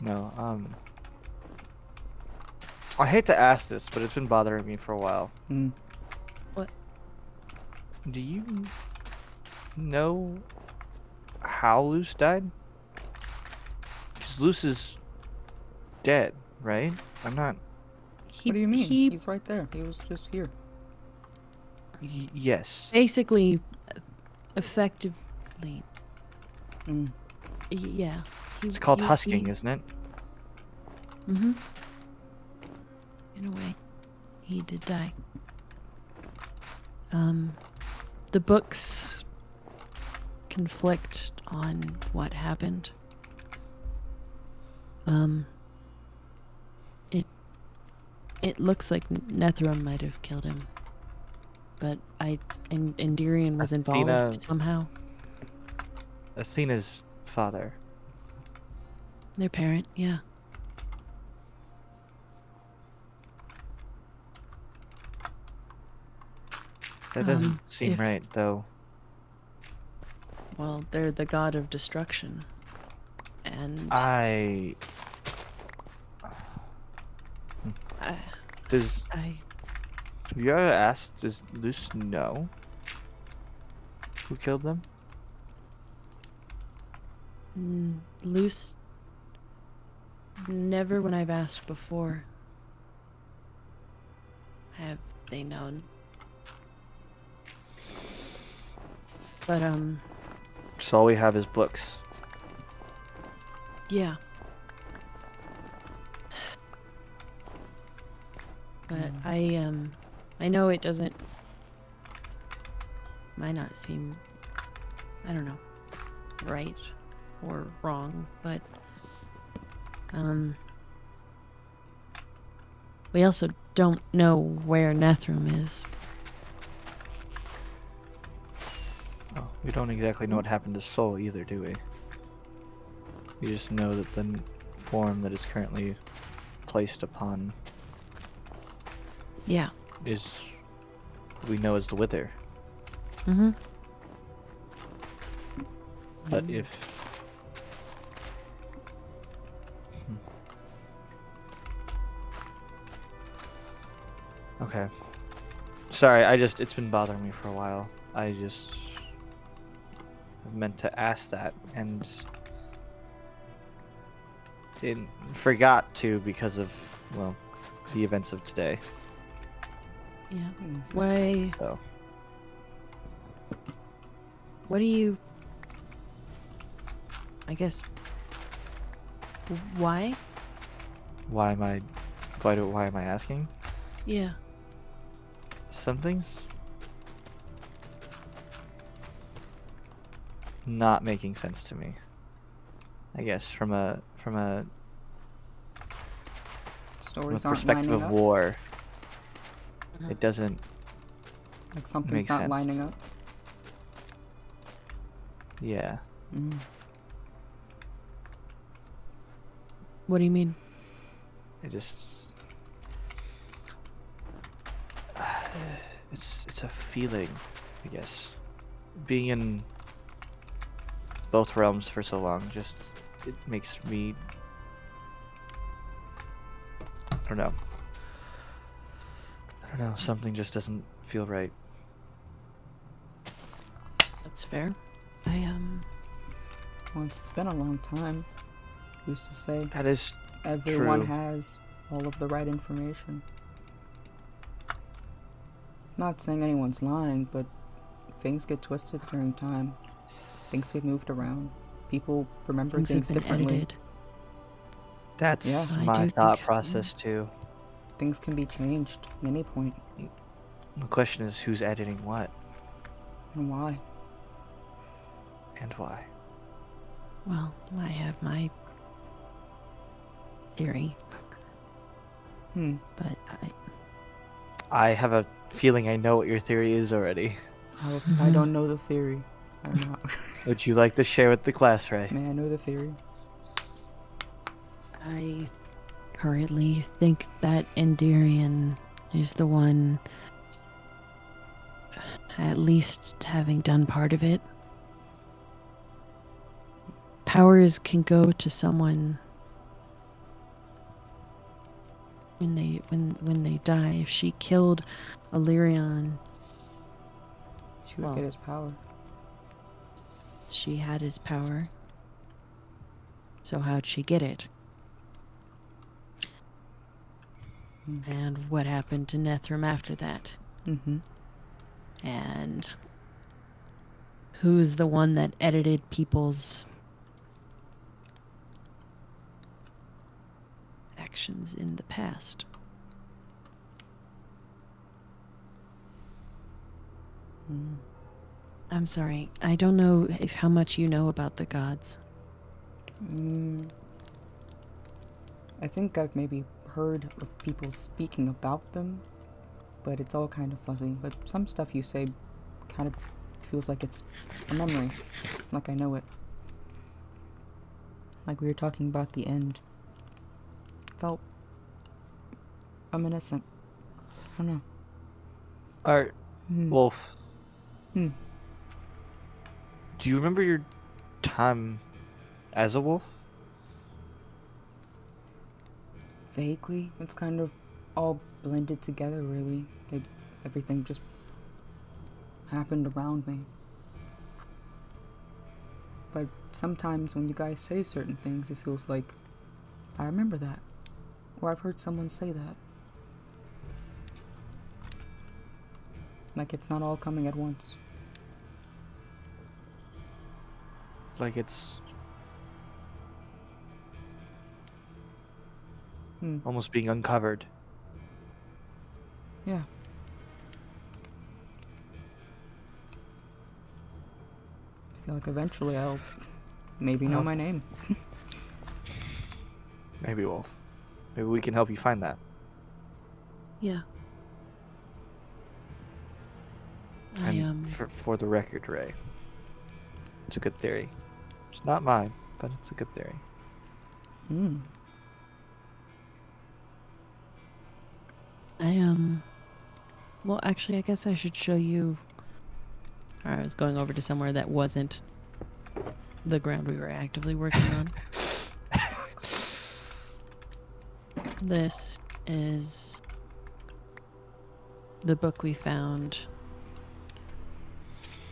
No, um. I hate to ask this, but it's been bothering me for a while. Mm. Do you know how Luce died? Because Luce is dead, right? I'm not. He, what do you mean? He He's right there. He was just here. Y- yes. basically, effectively, Mm. yeah. He, It's called he- husking, he- isn't it? Mm-hmm. In a way, he did die. Um, the books conflict on what happened. Um, it it looks like Nethrum might have killed him, but I and Endirian was involved Athena- somehow. Athena's father. Their parent, yeah. That doesn't Um, seem if- right, though. Well, they're the god of destruction, and I. I, Does. I Have you ever asked, does Luce know who killed them? Mm, Luce. Never when I've asked before. Have they known? But, um, So all we have is books. yeah. But I um I know it doesn't might not seem I don't know right or wrong, but um we also don't know where Nethrum is. Oh, we don't exactly know what happened to Soul either, do we? We just know that the form that is currently placed upon Yeah. is we know as the Wither. Mm-hmm. But if Okay. Sorry, I just it's been bothering me for a while. I just meant to ask that and didn't forgot to because of well the events of today. Yeah. Hmm, Why So what do you I guess why? why am I why do why am I asking? Yeah. Something's not making sense to me. I guess from a from a, from a Stories aren't perspective lining of up. war, Mhm. it doesn't Like something's makes not sense. lining up. yeah. Mm. What do you mean? It just it's it's a feeling, I guess. Being in both realms for so long just it makes me I don't know. I don't know, something just doesn't feel right. That's fair. I um Well, it's been a long time. Who's to say That is everyone True. has all of the right information? Not saying anyone's lying, but things get twisted during time. Things get moved around. People remember things things, differently. edited. that's Yeah. My thought think so. process too. Things can be changed at any point. The question is who's editing what And why? and why. Well, I have my theory, Hmm. but I I have a feeling I know what your theory is already. I, don't- I mm-hmm. don't know the theory. I don't know. Would you like to share with the class, Ray? May I know the theory? I currently think that Endirian is the one at least having done part of it. Powers can go to someone when they when when they die. If she killed Illyrion, She would Well. get his power. she had his power. So how'd she get it? Hmm. And what happened to Nethrum after that? Mm-hmm. And who's the one that edited people's actions in the past? Mm. I'm sorry, I don't know if how much you know about the gods. Mm. I think I've maybe heard of people speaking about them, but it's all kind of fuzzy. But some stuff you say kind of feels like it's a memory, like I know it. Like we were talking about the end. Felt reminiscent. I don't know. Art Hmm. Wolf. Hmm. Do you remember your time as a wolf? Vaguely, it's kind of all blended together, really. It, everything just happened around me. But sometimes when you guys say certain things, it feels like I remember that. Or I've heard someone say that. Like it's not all coming at once. Like it's Hmm. almost being uncovered. Yeah. I feel like eventually I'll maybe know my name. Maybe Wolf. Maybe we can help you find that. Yeah. I And um for, for the record, Ray. It's a good theory. It's not mine, but it's a good theory. Hmm. I um well actually I guess I should show you I was going over to somewhere that wasn't the ground we were actively working on. this is the book we found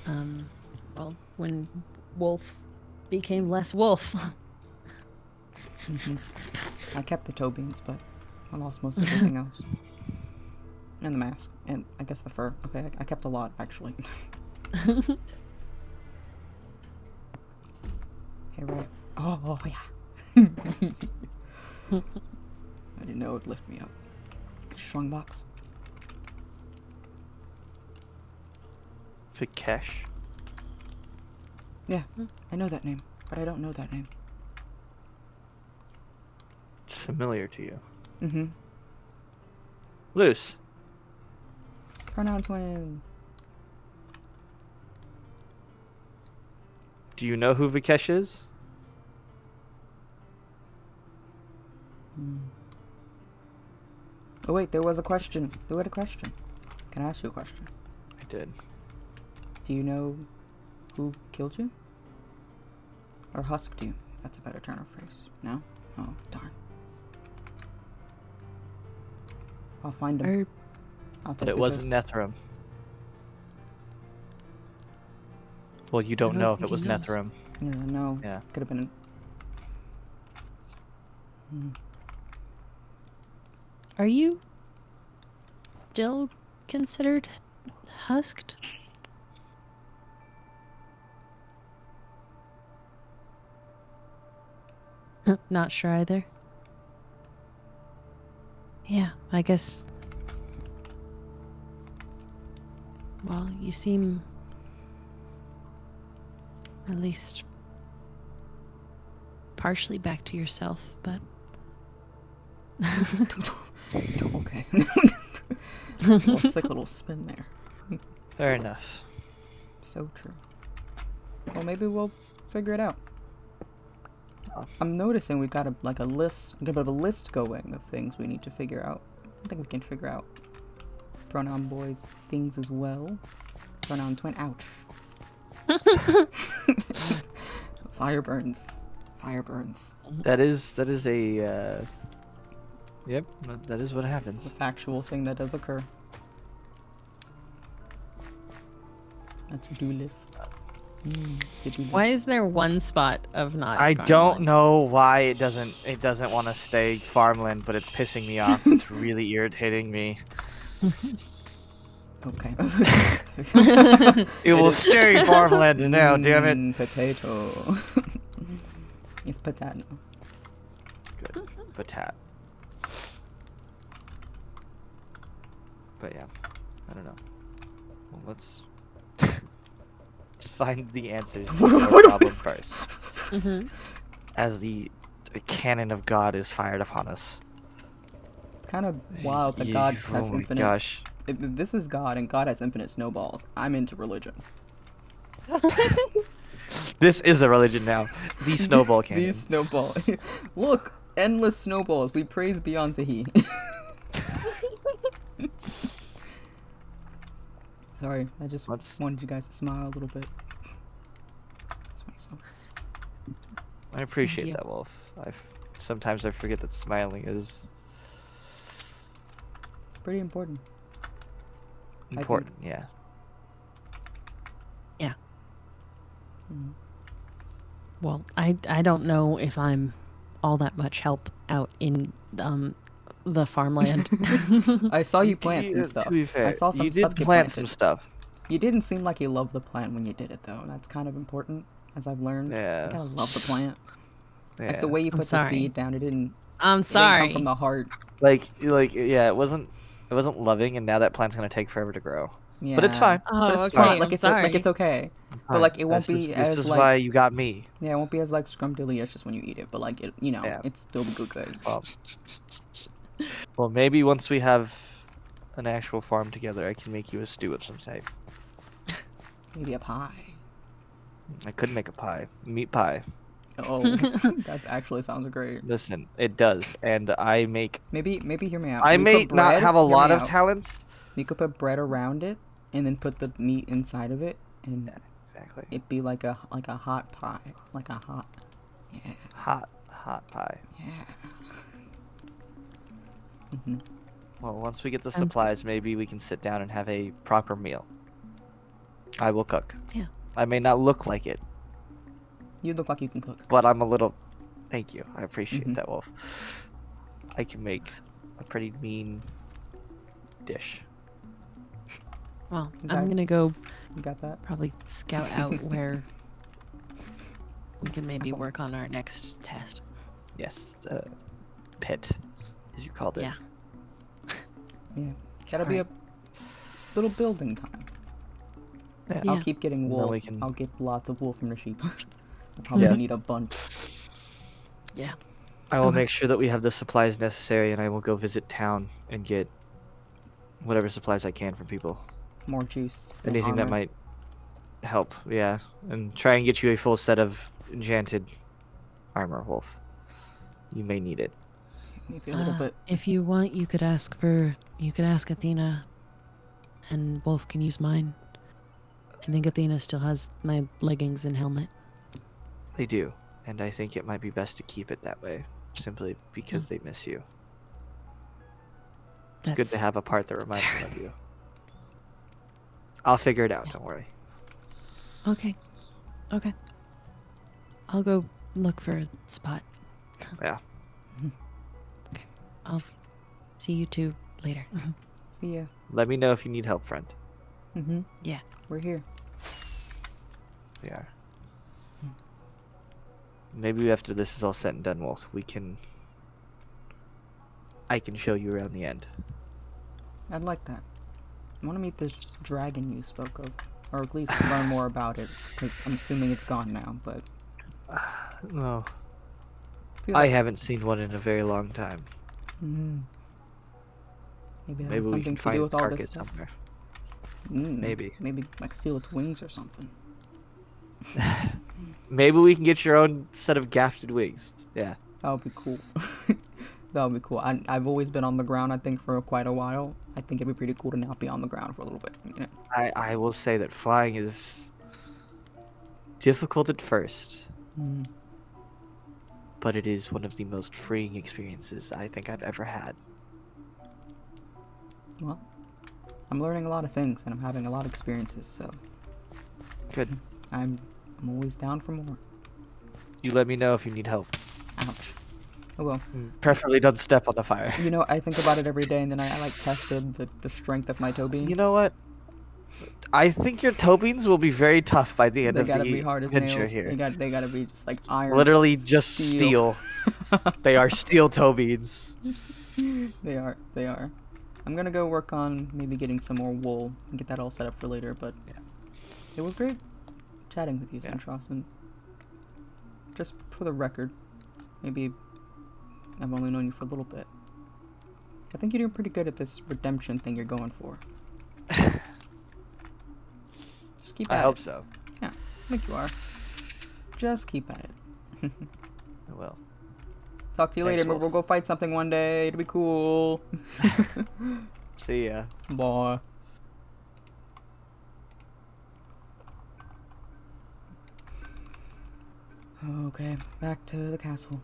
um well when Wolf became less wolf. hmm I kept the toe beans, but I lost most of everything else. And the mask, and I guess the fur. Okay, I, I kept a lot actually. okay, right. Oh, oh yeah. I didn't know it'd lift me up. Strong box. Vikesh. Yeah, I know that name, but I don't know that name. It's familiar to you. Mm-hmm. Luce. Pronoun twin. Do you know who Vikesh is? Hmm. Oh wait, there was a question. Who had a question? Can I ask you a question? I did. Do you know who killed you? Or husked you? That's a better turn of phrase. No? Oh, darn. I'll find him. or I'll But it wasn't Nethrum. Well, you don't don't know if it was he knows. Nethrum. Yeah, no. Yeah. Could have been. Hmm. Are you still considered husked? Not sure either. Yeah, I guess. Well, you seem at least partially back to yourself, but okay. little sick little spin there. Fair enough. So true. Well, maybe we'll figure it out. Oh. I'm noticing we've got a like a list, a bit of a list going of things we need to figure out. I think we can figure out pronoun boys things as well. Pronoun twin. Ouch. Fire burns. Fire burns. That is that is a. Uh... Yep, that- that is what happens. It's a factual thing that does occur. A to-do list. Mm, to-do Why list. is there one spot of not? I farmland? don't know why it doesn't it doesn't want to stay farmland, but it's pissing me off. It's really irritating me. Okay. It will stay farmland now, damn it. Mm, Potato. it's potato. Good. Batat. But yeah, I don't know. Well, let's let's find the answers to our problem first. Mhm. As the, the cannon of God is fired upon us. It's kind of wild that Ye- God has oh my infinite. gosh. If if this is God and God has infinite snowballs, I'm into religion. This is a religion now. The snowball cannon. These snowball. Look, endless snowballs. We praise Beyonce. Sorry, I just Let's- wanted you guys to smile a little bit. That's my snowballs. I appreciate that, Wolf. I sometimes I forget that smiling is It's pretty important. think- important. Yeah. Mm. Well, I I don't know if I'm all that much help out in um the farmland. I saw you plant To- some to stuff. be fair, I saw some you did stuff get plant planted. some stuff. You didn't seem like you loved the plant when you did it, though. and That's kind of important, as I've learned. Yeah. You gotta love the plant. Like the way you put the seed down, it didn't, I'm it didn't sorry. come from the heart. like like yeah, it wasn't It wasn't loving, and now that plant's gonna take forever to grow. Yeah. But it's fine. Oh, But it's okay. fine. I'm Like it's sorry. like it's okay. But, like, it won't That's be just, as, This is like- why you got me. Yeah, it won't be as like scrumdiddlyicious when you eat it, but like it, you know, Yeah. it's still good. good. Well, well, maybe once we have an actual farm together, I can make you a stew of some type. Maybe a pie. I could make a pie, meat pie. Oh, that actually sounds great. Listen, it does, and I make. Maybe maybe hear me out. I You put may not have a lot of out. talents. You could put bread around it, and then put the meat inside of it, and Exactly. it'd be like a like a hot pie, like a hot. Yeah, Hot, hot pie. yeah. Hmm Well, once we get the supplies, maybe we can sit down and have a proper meal. I will cook. Yeah. I may not look like it, You look like you can cook. but I'm a little. Thank you. I appreciate Mhm. that, Wolf. I can make a pretty mean dish. Well, Is I'm gonna go You got that? probably scout out where we can maybe work on our next test. Yes, the pit, as you called it. Yeah. Yeah. Gotta be a little building time. Yeah. I'll Yeah. keep getting wool. we can- I'll get lots of wool from the sheep. I'll probably Yeah. need a bunch. Yeah. I will Okay. make sure that we have the supplies necessary, and I will go visit town and get whatever supplies I can from people. More juice. more Anything that might help, yeah. And try and get you a full set of enchanted armor, Wolf. You may need it. Maybe a little Uh, bit. If you want, you could ask for you could ask Athena, and Wolf can use mine. I think Athena still has my leggings and helmet. They do, and I think it might be best to keep it that way, simply because they miss you. It's good to have a part that reminds them of you. I'll figure it out, don't worry. okay. Okay. I'll go look for a spot. Yeah. Okay. I'll see you two later. See ya. Let me know if you need help, friend. Mm-hmm. Yeah. We're here. We are. Maybe after this is all said and done, Wolf, we can. I can show you around the end. I'd like that. I want to meet this dragon you spoke of, or at least learn more about it, because I'm assuming it's gone now. But No, I like- haven't seen one in a very long time. Mhm. Maybe that Maybe has we something can to do with all this stuff. somewhere. Mm, Maybe. Maybe like steal its wings or something. Maybe we can get your own set of gafted wings. Yeah. That would be cool. that would be cool. I, I've always been on the ground. I think for quite a while. I think it'd be pretty cool to now be on the ground for a little bit. You know. I, I will say that flying is difficult at first, Mm. But it is one of the most freeing experiences I think I've ever had. Well, I'm learning a lot of things and I'm having a lot of experiences. So Good. I'm I'm always down for more. You let me know if you need help. Ouch. Oh well. Mm, preferably don't step on the fire. You know, I think about it every day, and then I, I like test the, the, the strength of my toe beans. You know what? I think your toe beans will be very tough by the end They of gotta the be hard as adventure nails. here. They got they gotta be just like iron. Literally just steel. they are steel toe beans. they are. They are. I'm gonna go work on maybe getting some more wool and get that all set up for later. But Yeah. it was great chatting with you, Yeah. Centros, and just for the record, maybe I've only known you for a little bit. I think you're doing pretty good at this redemption thing you're going for. Just keep at it. I it. hope so. Yeah, I think you are. Just keep at it. I will. Talk to you later. Thanks, Maybe we'll go fight something one day. It'll be cool. See ya. Bye. Okay, back to the castle.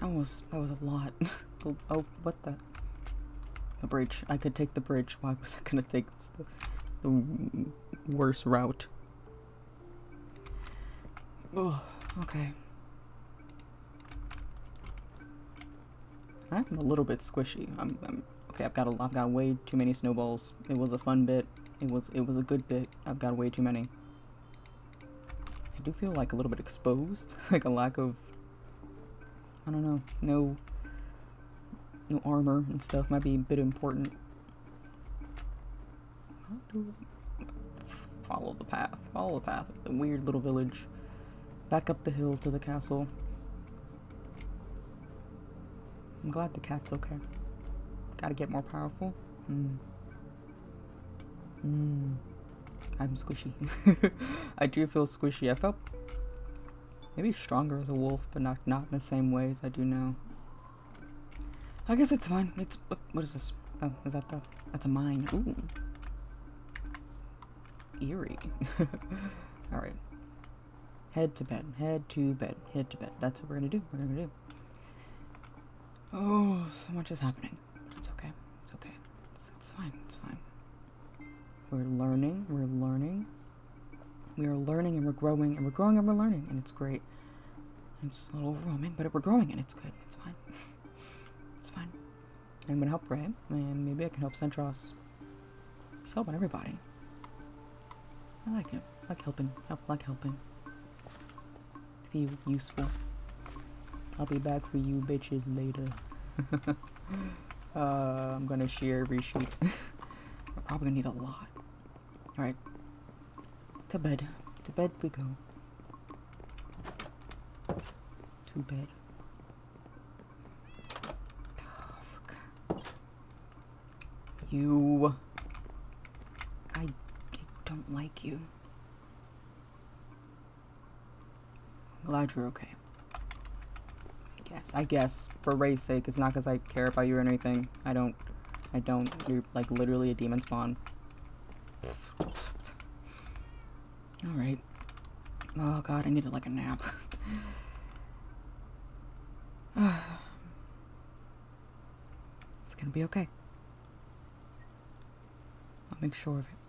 That was that was a lot. oh, oh, what the? The bridge. I could take the bridge. Why was I gonna take this, the, worst route? Oh, okay. I'm a little bit squishy. I'm, I'm okay. I've got a, I've got way too many snowballs. It was a fun bit. It was it was a good bit. I've got way too many. I do feel like a little bit exposed, like a lack of. I don't know. No. No armor and stuff might be a bit important. Follow the path? Follow the path. The weird little village. Back up the hill to the castle. I'm glad the cat's okay. Gotta get more powerful. Hmm. Hmm. I'm squishy. I do feel squishy. I felt maybe stronger as a wolf, but not not in the same way as I do now. I guess it's fine. It's what? What is this? Oh, is that the? That's a mine. Ooh. Eerie. All right. Head to bed. Head to bed. Head to bed. That's what we're gonna do. We're gonna do. Oh, so much is happening. It's okay. It's okay. It's, it's fine. It's fine. We're learning. We're learning. We are learning and we're growing and we're growing and we're learning and it's great. It's a little overwhelming, but we're growing and it's good. It's fine. it's fine. I'm gonna help Ray, and maybe I can help Centros. Just helping everybody. I like it. I like helping. Help like helping. To be useful. I'll be back for you bitches later. uh, I'm gonna share every sheet. We're probably gonna need a lot. Alright. To bed. To bed we go. To bed. You. Don't like you. Glad you're okay. I guess. I guess. For Ray's sake. It's not because I care about you or anything. I don't. I don't. You're like literally a demon spawn. Alright. Oh god, I needed like a nap. it's gonna be okay. I'll make sure of it.